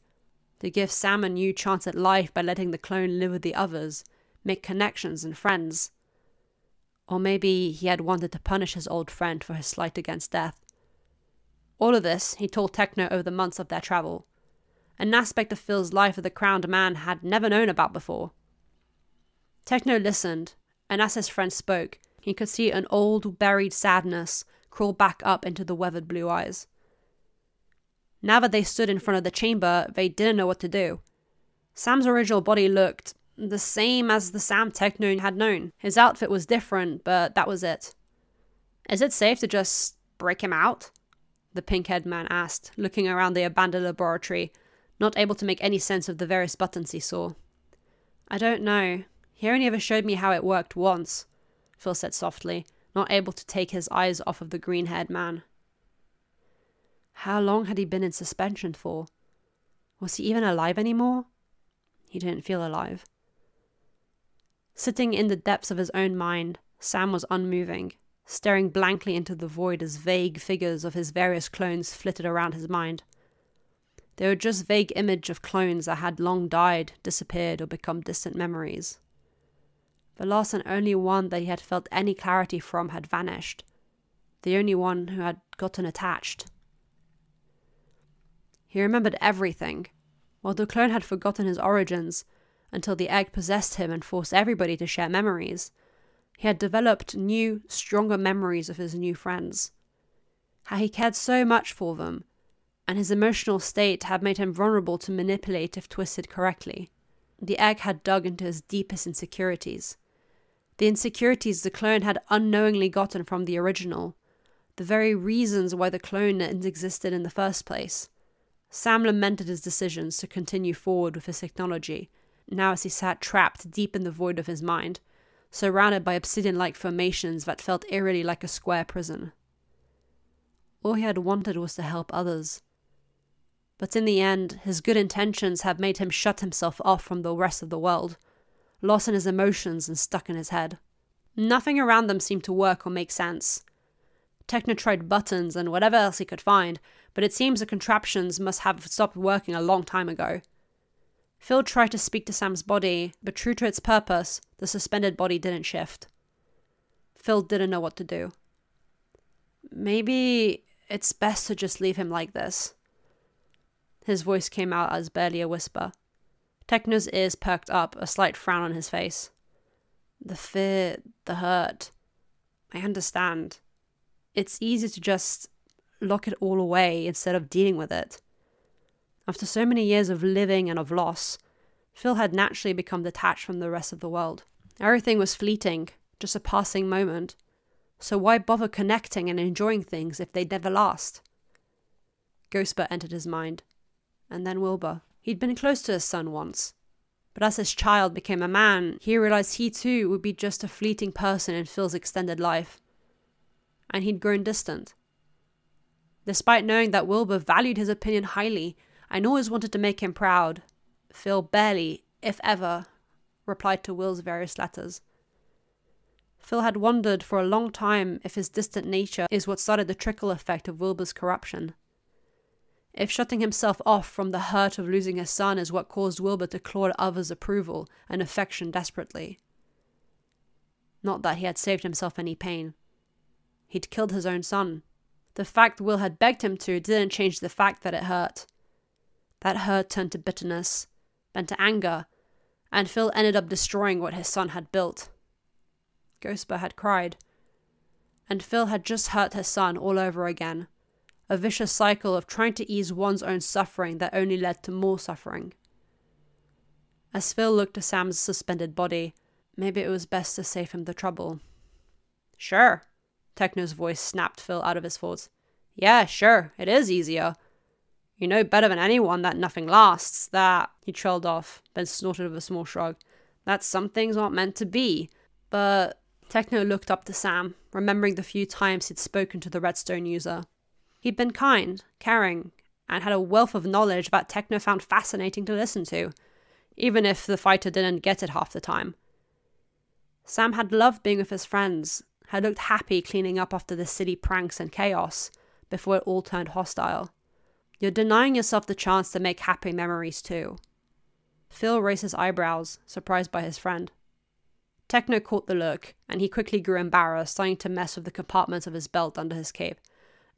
to give Sam a new chance at life by letting the clone live with the others, make connections and friends. Or maybe he had wanted to punish his old friend for his slight against death. All of this he told Techno over the months of their travel, an aspect of Phil's life that the crowned man had never known about before. Techno listened, and as his friend spoke, he could see an old, buried sadness crawl back up into the weathered blue eyes. Now that they stood in front of the chamber, they didn't know what to do. Sam's original body looked the same as the Sam Techno had known. His outfit was different, but that was it. Is it safe to just break him out? The pink haired man asked, looking around the abandoned laboratory, not able to make any sense of the various buttons he saw. I don't know. He only ever showed me how it worked once, Phil said softly, not able to take his eyes off of the green haired man. How long had he been in suspension for? Was he even alive anymore? He didn't feel alive. Sitting in the depths of his own mind, Sam was unmoving, staring blankly into the void as vague figures of his various clones flitted around his mind. They were just vague images of clones that had long died, disappeared, or become distant memories. The last and only one that he had felt any clarity from had vanished, the only one who had gotten attached. He remembered everything, while the clone had forgotten his origins until the egg possessed him and forced everybody to share memories. He had developed new, stronger memories of his new friends. How he cared so much for them, and his emotional state had made him vulnerable to manipulate if twisted correctly. The egg had dug into his deepest insecurities. The insecurities the clone had unknowingly gotten from the original, the very reasons why the clone existed in the first place. Sam lamented his decisions to continue forward with his technology, now as he sat trapped deep in the void of his mind, surrounded by obsidian like formations that felt eerily like a square prison. All he had wanted was to help others. But in the end, his good intentions have made him shut himself off from the rest of the world, lost in his emotions and stuck in his head. Nothing around them seemed to work or make sense. Techno tried buttons and whatever else he could find, but it seems the contraptions must have stopped working a long time ago. Phil tried to speak to Sam's body, but true to its purpose, the suspended body didn't shift. Phil didn't know what to do. Maybe it's best to just leave him like this. His voice came out as barely a whisper. Techno's ears perked up, a slight frown on his face. The fear, the hurt. I understand. It's easy to just lock it all away instead of dealing with it. After so many years of living and of loss, Phil had naturally become detached from the rest of the world. Everything was fleeting, just a passing moment. So why bother connecting and enjoying things if they'd never last? Ghostbur entered his mind. And then Wilbur. He'd been close to his son once. But as his child became a man, he realized he too would be just a fleeting person in Phil's extended life. And he'd grown distant. Despite knowing that Wilbur valued his opinion highly and always wanted to make him proud, Phil barely, if ever, replied to Will's various letters. Phil had wondered for a long time if his distant nature is what started the trickle effect of Wilbur's corruption. If shutting himself off from the hurt of losing his son is what caused Wilbur to claw at others' approval and affection desperately. Not that he had saved himself any pain. He'd killed his own son. The fact Will had begged him to didn't change the fact that it hurt. That hurt turned to bitterness, then to anger, and Phil ended up destroying what his son had built. Ghostbur had cried. And Phil had just hurt her son all over again. A vicious cycle of trying to ease one's own suffering that only led to more suffering. As Phil looked at Sam's suspended body, maybe it was best to save him the trouble. Sure. Techno's voice snapped Phil out of his thoughts. Yeah, sure, it is easier. You know better than anyone that nothing lasts, that. He trailed off, then snorted with a small shrug. That some things aren't meant to be. But Techno looked up to Sam, remembering the few times he'd spoken to the Redstone user. He'd been kind, caring, and had a wealth of knowledge that Techno found fascinating to listen to, even if the fighter didn't get it half the time. Sam had loved being with his friends, had looked happy cleaning up after the city pranks and chaos, before it all turned hostile. You're denying yourself the chance to make happy memories too. Phil raised his eyebrows, surprised by his friend. Techno caught the look, and he quickly grew embarrassed, starting to mess with the compartments of his belt under his cape.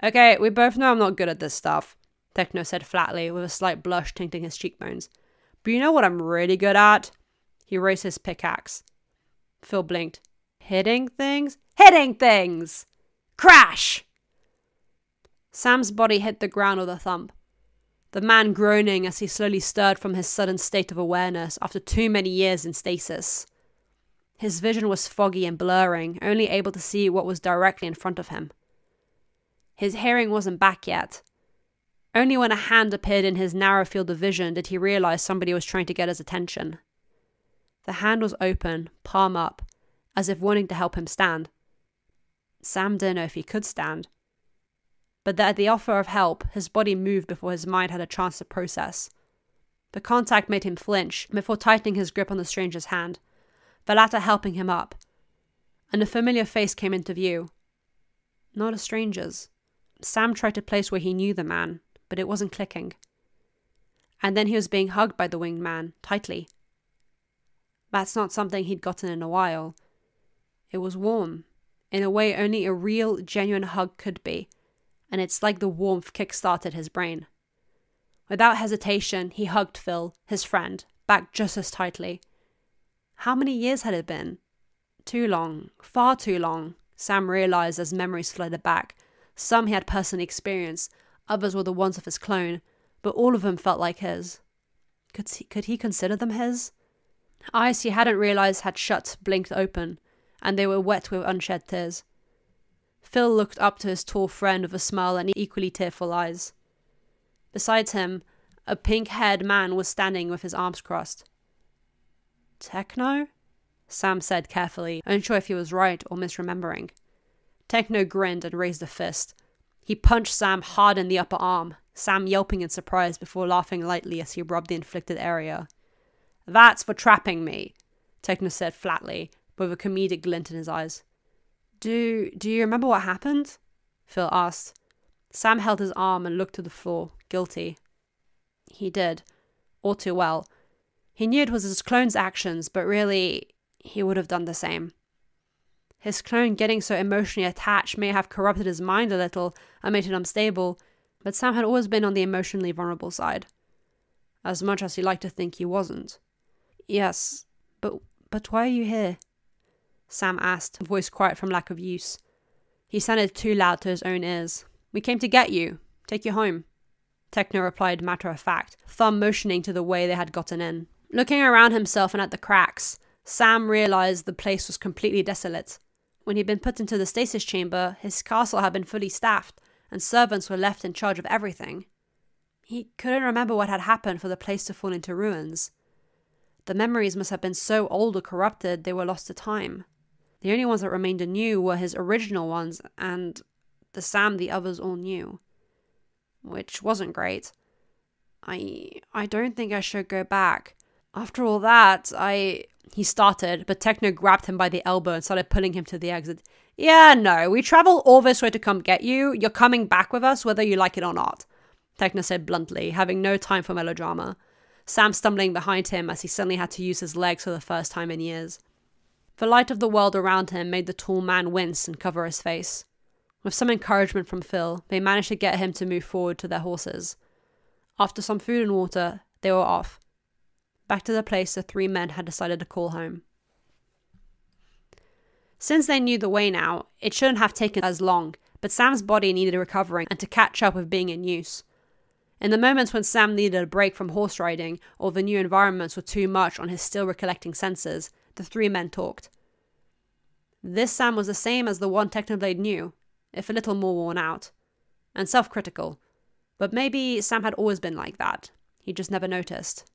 Okay, we both know I'm not good at this stuff, Techno said flatly, with a slight blush tinting his cheekbones. But you know what I'm really good at? He raised his pickaxe. Phil blinked. Hitting things? Hitting things! Crash! Sam's body hit the ground with a thump. The man groaning as he slowly stirred from his sudden state of awareness after too many years in stasis. His vision was foggy and blurring, only able to see what was directly in front of him. His hearing wasn't back yet. Only when a hand appeared in his narrow field of vision did he realize somebody was trying to get his attention. The hand was open, palm up, as if wanting to help him stand. Sam didn't know if he could stand. But that at the offer of help, his body moved before his mind had a chance to process. The contact made him flinch before tightening his grip on the stranger's hand the latter helping him up. And a familiar face came into view. Not a stranger's. Sam tried to place where he knew the man, but it wasn't clicking. And then he was being hugged by the winged man, tightly. That's not something he'd gotten in a while. It was warm, in a way only a real, genuine hug could be, and it's like the warmth kick started his brain. Without hesitation, he hugged Phil, his friend, back just as tightly, how many years had it been? Too long, far too long, Sam realized as memories flooded back. Some he had personally experienced, others were the ones of his clone, but all of them felt like his. Could he, could he consider them his? Eyes he hadn't realized had shut blinked open, and they were wet with unshed tears. Phil looked up to his tall friend with a smile and equally tearful eyes. Besides him, a pink haired man was standing with his arms crossed. Techno? Sam said carefully, unsure if he was right or misremembering. Techno grinned and raised a fist. He punched Sam hard in the upper arm, Sam yelping in surprise before laughing lightly as he rubbed the inflicted area. That's for trapping me, Techno said flatly, with a comedic glint in his eyes. Do do you remember what happened? Phil asked. Sam held his arm and looked to the floor, guilty. He did, all too well. He knew it was his clone's actions, but really, he would have done the same. His clone getting so emotionally attached may have corrupted his mind a little and made it unstable, but Sam had always been on the emotionally vulnerable side. As much as he liked to think he wasn't. Yes, but but why are you here? Sam asked, voice quiet from lack of use. He sounded too loud to his own ears. We came to get you, take you home. Techno replied matter of fact, thumb motioning to the way they had gotten in. Looking around himself and at the cracks, Sam realized the place was completely desolate. When he'd been put into the stasis chamber, his castle had been fully staffed, and servants were left in charge of everything. He couldn't remember what had happened for the place to fall into ruins. The memories must have been so old or corrupted they were lost to time. The only ones that remained anew were his original ones, and the Sam the others all knew which wasn't great. I I don't think I should go back. After all that, I he started, but Techno grabbed him by the elbow and started pulling him to the exit. Yeah, no, we travel all this way to come get you. You're coming back with us whether you like it or not. Techno said bluntly, having no time for melodrama. Sam stumbling behind him as he suddenly had to use his legs for the first time in years. The light of the world around him made the tall man wince and cover his face. With some encouragement from Phil, they managed to get him to move forward to their horses. After some food and water, they were off. Back to the place the three men had decided to call home. Since they knew the way now, it shouldn't have taken as long, but Sam's body needed recovering and to catch up with being in use. In the moments when Sam needed a break from horse riding or the new environments were too much on his still recollecting senses, the three men talked. This Sam was the same as the one Technoblade knew, if a little more worn out, and self critical. But maybe Sam had always been like that. He just never noticed.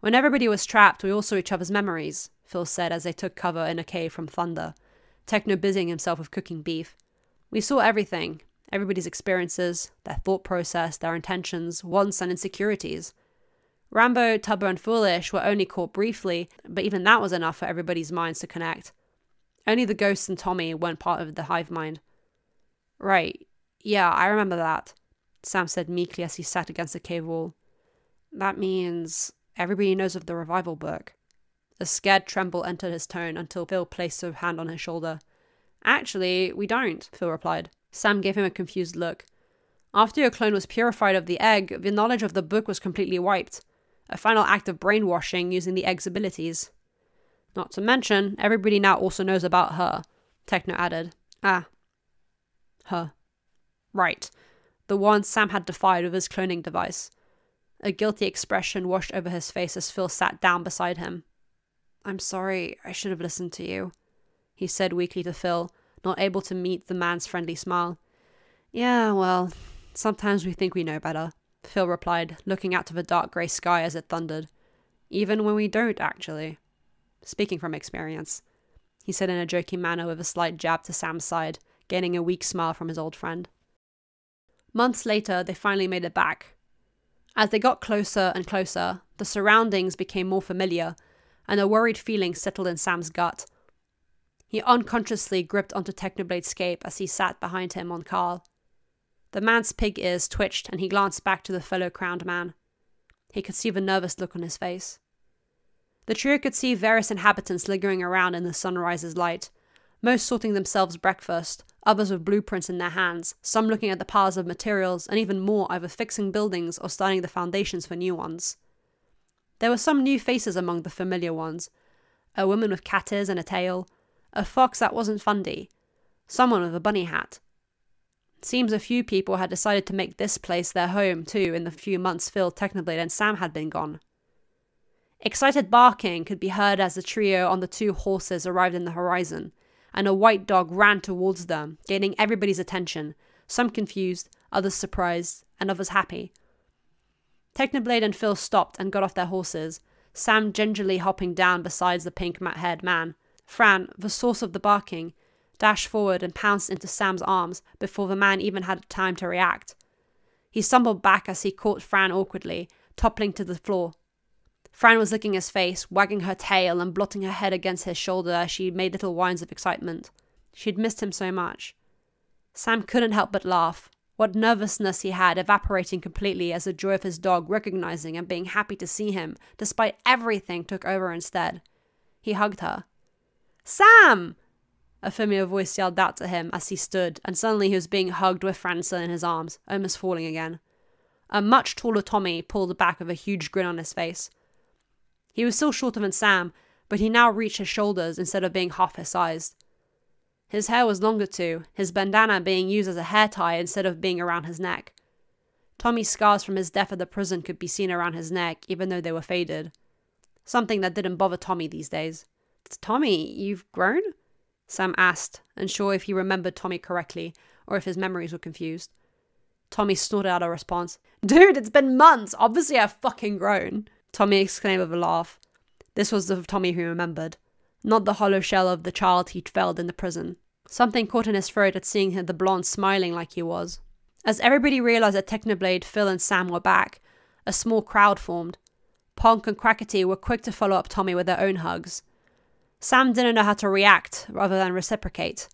When everybody was trapped, we all saw each other's memories, Phil said as they took cover in a cave from thunder, Techno busying himself with cooking beef. We saw everything everybody's experiences, their thought process, their intentions, wants, and insecurities. Ranboo, Tubbo, and Foolish were only caught briefly, but even that was enough for everybody's minds to connect. Only the ghosts and Tommy weren't part of the hive mind. Right. Yeah, I remember that, Sam said meekly as he sat against the cave wall. That means everybody knows of the revival book. A scared tremble entered his tone until Phil placed a hand on his shoulder. Actually, we don't, Phil replied. Sam gave him a confused look. After your clone was purified of the egg, the knowledge of the book was completely wiped. A final act of brainwashing using the egg's abilities. Not to mention, everybody now also knows about her, Techno added. Ah, her. Right. The one Sam had defied with his cloning device. A guilty expression washed over his face as Phil sat down beside him. I'm sorry, I should have listened to you, he said weakly to Phil, not able to meet the man's friendly smile. Yeah, well, sometimes we think we know better, Phil replied, looking out to the dark grey sky as it thundered. Even when we don't, actually. Speaking from experience, he said in a joking manner with a slight jab to Sam's side, gaining a weak smile from his old friend. Months later, they finally made it back. As they got closer and closer, the surroundings became more familiar, and a worried feeling settled in Sam's gut. He unconsciously gripped onto Technoblade's scape as he sat behind him on Carl. The man's pig ears twitched, and he glanced back to the fellow crowned man. He could see the nervous look on his face. The trio could see various inhabitants lingering around in the sunrise's light, most sorting themselves breakfast, others with blueprints in their hands, some looking at the piles of materials, and even more either fixing buildings or starting the foundations for new ones. There were some new faces among the familiar ones a woman with cat ears and a tail, a fox that wasn't Fundy, someone with a bunny hat. Seems a few people had decided to make this place their home too in the few months Phil, Technoblade, and Sam had been gone. Excited barking could be heard as the trio on the two horses arrived in the horizon, and a white dog ran towards them, gaining everybody's attention, some confused, others surprised, and others happy. Technoblade and Phil stopped and got off their horses, Sam gingerly hopping down beside the pink mat haired man. Fran, the source of the barking, dashed forward and pounced into Sam's arms before the man even had time to react. He stumbled back as he caught Fran awkwardly, toppling to the floor. Fran was licking his face, wagging her tail, and blotting her head against his shoulder as she made little whines of excitement. She'd missed him so much. Sam couldn't help but laugh, what nervousness he had evaporating completely as the joy of his dog recognizing and being happy to see him, despite everything, took over instead. He hugged her. Sam! A familiar voice yelled out to him as he stood, and suddenly he was being hugged with Frances in his arms, almost falling again. A much taller Tommy pulled back with a huge grin on his face. He was still shorter than Sam, but he now reached his shoulders instead of being half his size. His hair was longer too, his bandana being used as a hair tie instead of being around his neck. Tommy's scars from his death at the prison could be seen around his neck, even though they were faded. Something that didn't bother Tommy these days. Tommy, you've grown? Sam asked, unsure if he remembered Tommy correctly or if his memories were confused. Tommy snorted out a response. Dude, it's been months! Obviously I've fucking grown! Tommy exclaimed with a laugh. This was the Tommy who remembered, not the hollow shell of the child he'd felled in the prison. Something caught in his throat at seeing the blonde smiling like he was. As everybody realized that Technoblade, Phil, and Sam were back, a small crowd formed. Ponk and Quackity were quick to follow up Tommy with their own hugs. Sam didn't know how to react rather than reciprocate.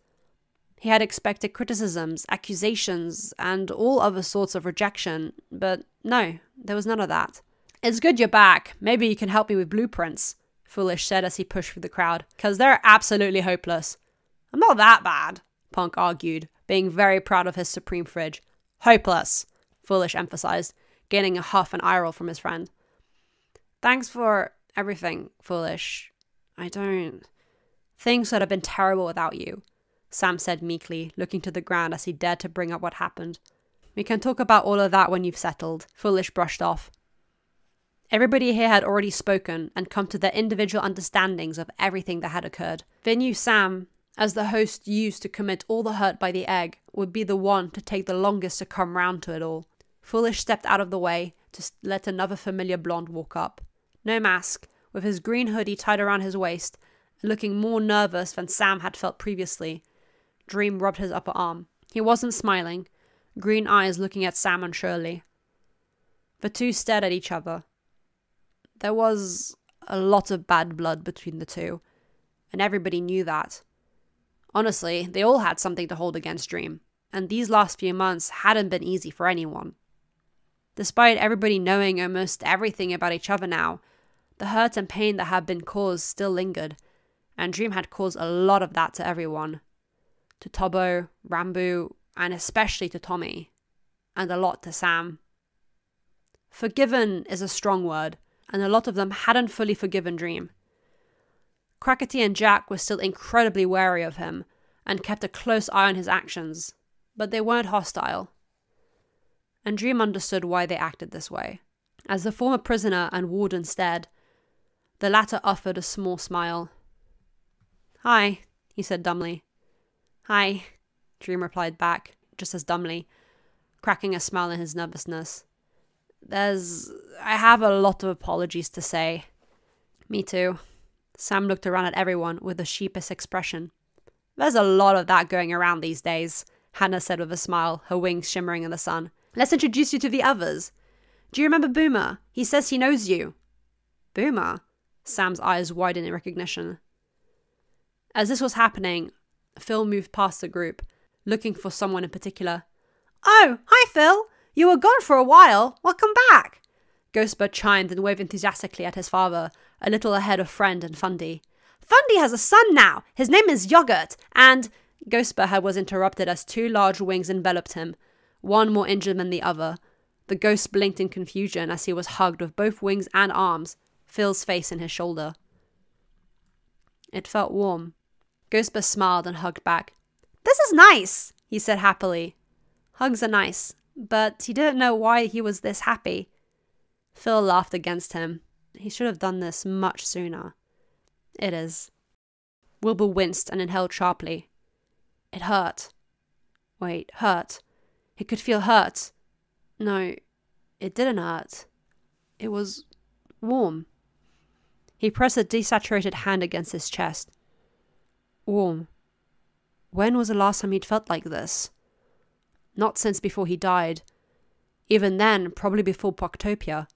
He had expected criticisms, accusations, and all other sorts of rejection, but no, there was none of that. It's good you're back. Maybe you can help me with blueprints, Foolish said as he pushed through the crowd, because they're absolutely hopeless. I'm not that bad, Ponk argued, being very proud of his supreme fridge. Hopeless, Foolish emphasized, gaining a huff and eye roll from his friend. Thanks for everything, Foolish, I don't. Things would have been terrible without you, Sam said meekly, looking to the ground as he dared to bring up what happened. We can talk about all of that when you've settled, Foolish brushed off. Everybody here had already spoken and come to their individual understandings of everything that had occurred. They knew Sam, as the host used to commit all the hurt by the egg, would be the one to take the longest to come round to it all. Foolish stepped out of the way to let another familiar blonde walk up. No mask, with his green hoodie tied around his waist, and looking more nervous than Sam had felt previously. Dream rubbed his upper arm. He wasn't smiling, green eyes looking at Sam and Shirley. The two stared at each other. There was a lot of bad blood between the two, and everybody knew that. Honestly, they all had something to hold against Dream, and these last few months hadn't been easy for anyone. Despite everybody knowing almost everything about each other now, the hurt and pain that had been caused still lingered, and Dream had caused a lot of that to everyone. To Tubbo, Ranboo, and especially to Tommy, and a lot to Sam. Forgiven is a strong word, and a lot of them hadn't fully forgiven Dream. Quackity and Jack were still incredibly wary of him and kept a close eye on his actions, but they weren't hostile. And Dream understood why they acted this way. As the former prisoner and warden stared, the latter offered a small smile. Hi, he said dumbly. Hi, Dream replied back, just as dumbly, cracking a smile in his nervousness. There's. I have a lot of apologies to say. Me too. Sam looked around at everyone with a sheepish expression. There's a lot of that going around these days, Hannah said with a smile, her wings shimmering in the sun. Let's introduce you to the others. Do you remember Boomer? He says he knows you. Boomer? Sam's eyes widened in recognition. As this was happening, Phil moved past the group, looking for someone in particular. Oh, hi, Phil! You were gone for a while. Welcome back! Ghostbur chimed and waved enthusiastically at his father, a little ahead of Friend and Fundy. Fundy has a son now! His name is Yogurt, and. Ghostbur was interrupted as two large wings enveloped him, one more injured than the other. The ghost blinked in confusion as he was hugged with both wings and arms, Phil's face in his shoulder. It felt warm. Ghostbur smiled and hugged back. This is nice, he said happily. Hugs are nice, but he didn't know why he was this happy. Phil laughed against him. He should have done this much sooner. It is. Wilbur winced and inhaled sharply. It hurt. Wait, hurt. He could feel hurt. No, it didn't hurt. It was warm. He pressed a desaturated hand against his chest. Warm. When was the last time he'd felt like this? Not since before he died. Even then, probably before Pogtopia.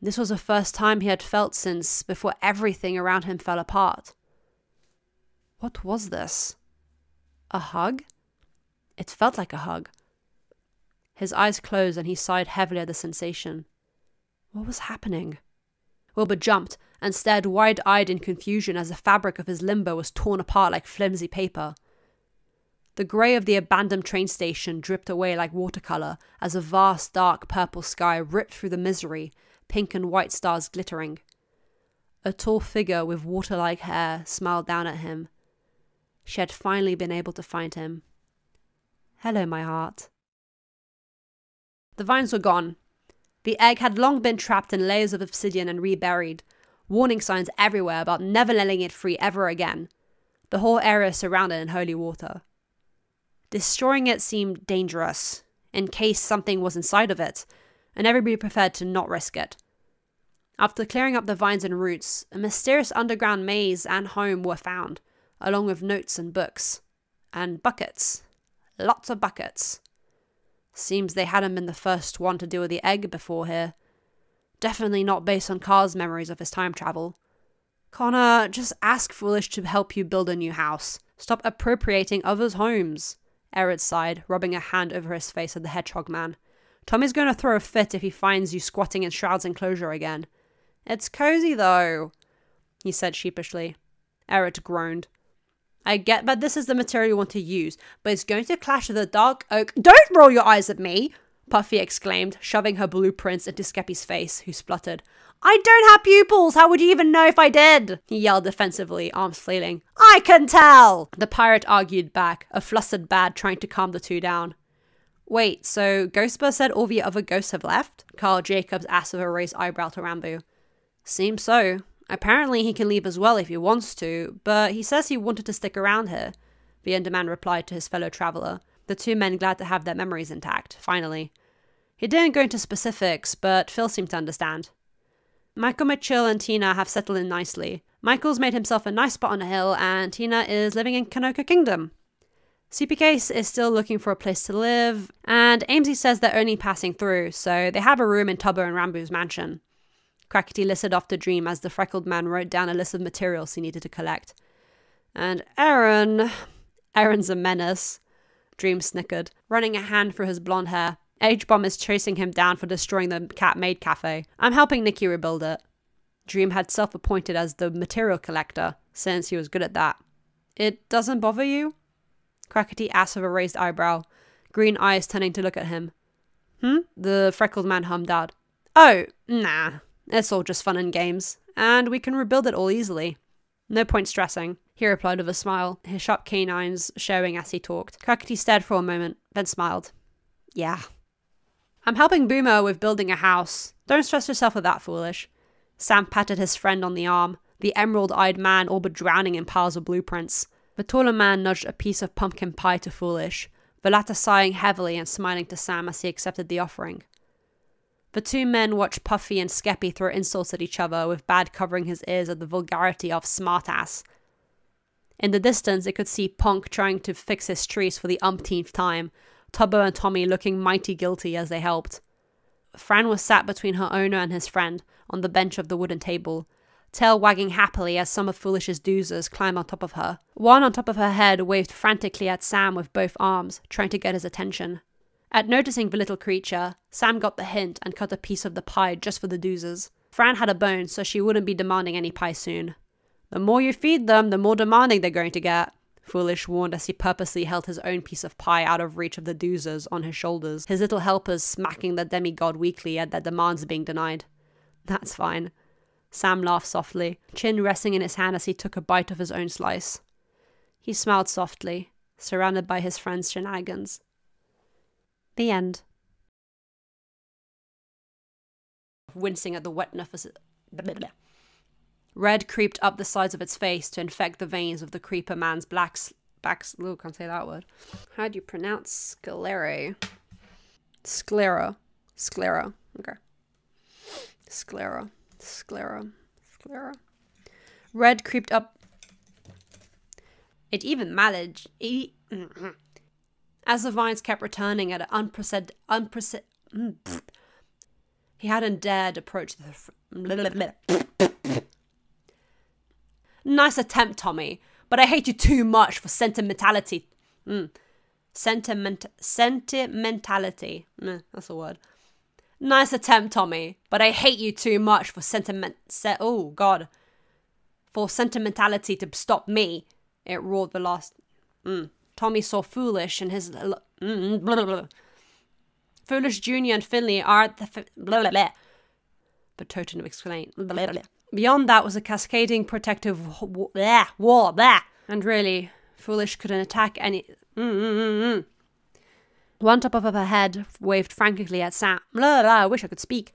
This was the first time he had felt since before everything around him fell apart. What was this? A hug? It felt like a hug. His eyes closed and he sighed heavily at the sensation. What was happening? Wilbur jumped and stared wide eyed in confusion as the fabric of his limbo was torn apart like flimsy paper. The grey of the abandoned train station dripped away like watercolour as a vast dark purple sky ripped through the misery, pink and white stars glittering. A tall figure with water like hair smiled down at him. She had finally been able to find him. Hello, my heart. The vines were gone. The egg had long been trapped in layers of obsidian and reburied, warning signs everywhere about never letting it free ever again. The whole area surrounded in holy water. Destroying it seemed dangerous, in case something was inside of it, and everybody preferred to not risk it. After clearing up the vines and roots, a mysterious underground maze and home were found, along with notes and books. And buckets. Lots of buckets. Seems they hadn't been the first one to deal with the egg before here. Definitely not based on Karl's memories of his time travel. Connor, just ask Foolish to help you build a new house. Stop appropriating others' homes. Eret sighed, rubbing a hand over his face at the hedgehog man. Tommy's going to throw a fit if he finds you squatting in Shroud's enclosure again. It's cozy, though, he said sheepishly. Eret groaned. I get that this is the material you want to use, but it's going to clash with the dark oak. Don't roll your eyes at me! Puffy exclaimed, shoving her blueprints into Skeppy's face, who spluttered. I don't have pupils! How would you even know if I did? He yelled defensively, arms flailing. I can tell! The pirate argued back, a flustered Bad trying to calm the two down. Wait, so Ghostbur said all the other ghosts have left? Karl Jacobs asked with a raised eyebrow to Ranboo. Seems so, Apparently, he can leave as well if he wants to, but he says he wanted to stick around here. The Enderman replied to his fellow traveller, the two men glad to have their memories intact, finally. He didn't go into specifics, but Phil seemed to understand. Michael Mitchell and Tina have settled in nicely. Michael's made himself a nice spot on a hill, and Tina is living in Kinoko Kingdom. CP is still looking for a place to live, and Amesy says they're only passing through, so they have a room in Tubbo and Ranboo's mansion. Quackity listed off the dream as the freckled man wrote down a list of materials he needed to collect. And Aaron. Aaron's a menace. Dream snickered, running a hand through his blonde hair. H Bomb is chasing him down for destroying the Cat Maid Cafe. I'm helping Nikki rebuild it. Dream had self appointed as the material collector, since he was good at that. It doesn't bother you? Quackity asked with a raised eyebrow, green eyes turning to look at him. Hmm? The freckled man hummed out. Oh, nah. It's all just fun and games, and we can rebuild it all easily. No point stressing, he replied with a smile, his sharp canines showing as he talked. Quackity stared for a moment, then smiled. Yeah. I'm helping Boomer with building a house. Don't stress yourself with that, foolish. Sam patted his friend on the arm, the emerald eyed man all but drowning in piles of blueprints. The taller man nudged a piece of pumpkin pie to Foolish, the latter sighing heavily and smiling to Sam as he accepted the offering. The two men watched Puffy and Skeppy throw insults at each other, with Bad covering his ears at the vulgarity of smartass. In the distance, they could see Ponk trying to fix his trees for the umpteenth time, Tubbo and Tommy looking mighty guilty as they helped. Fran was sat between her owner and his friend, on the bench of the wooden table, tail wagging happily as some of Foolish's doozers climbed on top of her. One on top of her head waved frantically at Sam with both arms, trying to get his attention. At noticing the little creature, Sam got the hint and cut a piece of the pie just for the doozers. Fran had a bone, so she wouldn't be demanding any pie soon. The more you feed them, the more demanding they're going to get. Foolish warned as he purposely held his own piece of pie out of reach of the doozers on his shoulders, his little helpers smacking the demigod weakly at their demands being denied. That's fine. Sam laughed softly, chin resting in his hand as he took a bite of his own slice. He smiled softly, surrounded by his friend's shenanigans. The end. Wincing at the wetness. Red creeped up the sides of its face to infect the veins of the creeper man's black. Back. Ooh, can't say that word. How do you pronounce sclera? Sclera. Sclera. Okay. Sclera. Sclera. Sclera. Red creeped up It even managed. It, as the vines kept returning at an unprecedented. Unprecedented. Mm, he hadn't dared approach the. Nice attempt, Tommy, but I hate you too much for sentimentality. Mm. Sentiment. Sentimentality. Mm, that's a word. Nice attempt, Tommy, but I hate you too much for sentiment. Se- oh, God. For sentimentality to stop me, it roared the last. Mm. Tommy saw Foolish and his. Mm, blah, blah. Foolish Jr. and Finley are at the. Blah, blah, blah. But Totem explained. Blah, blah, blah. Beyond that was a cascading protective wall. And really, Foolish couldn't attack any. Mm, mm, mm, mm. One top of her head waved frantically at Sam. Blah, blah, I wish I could speak.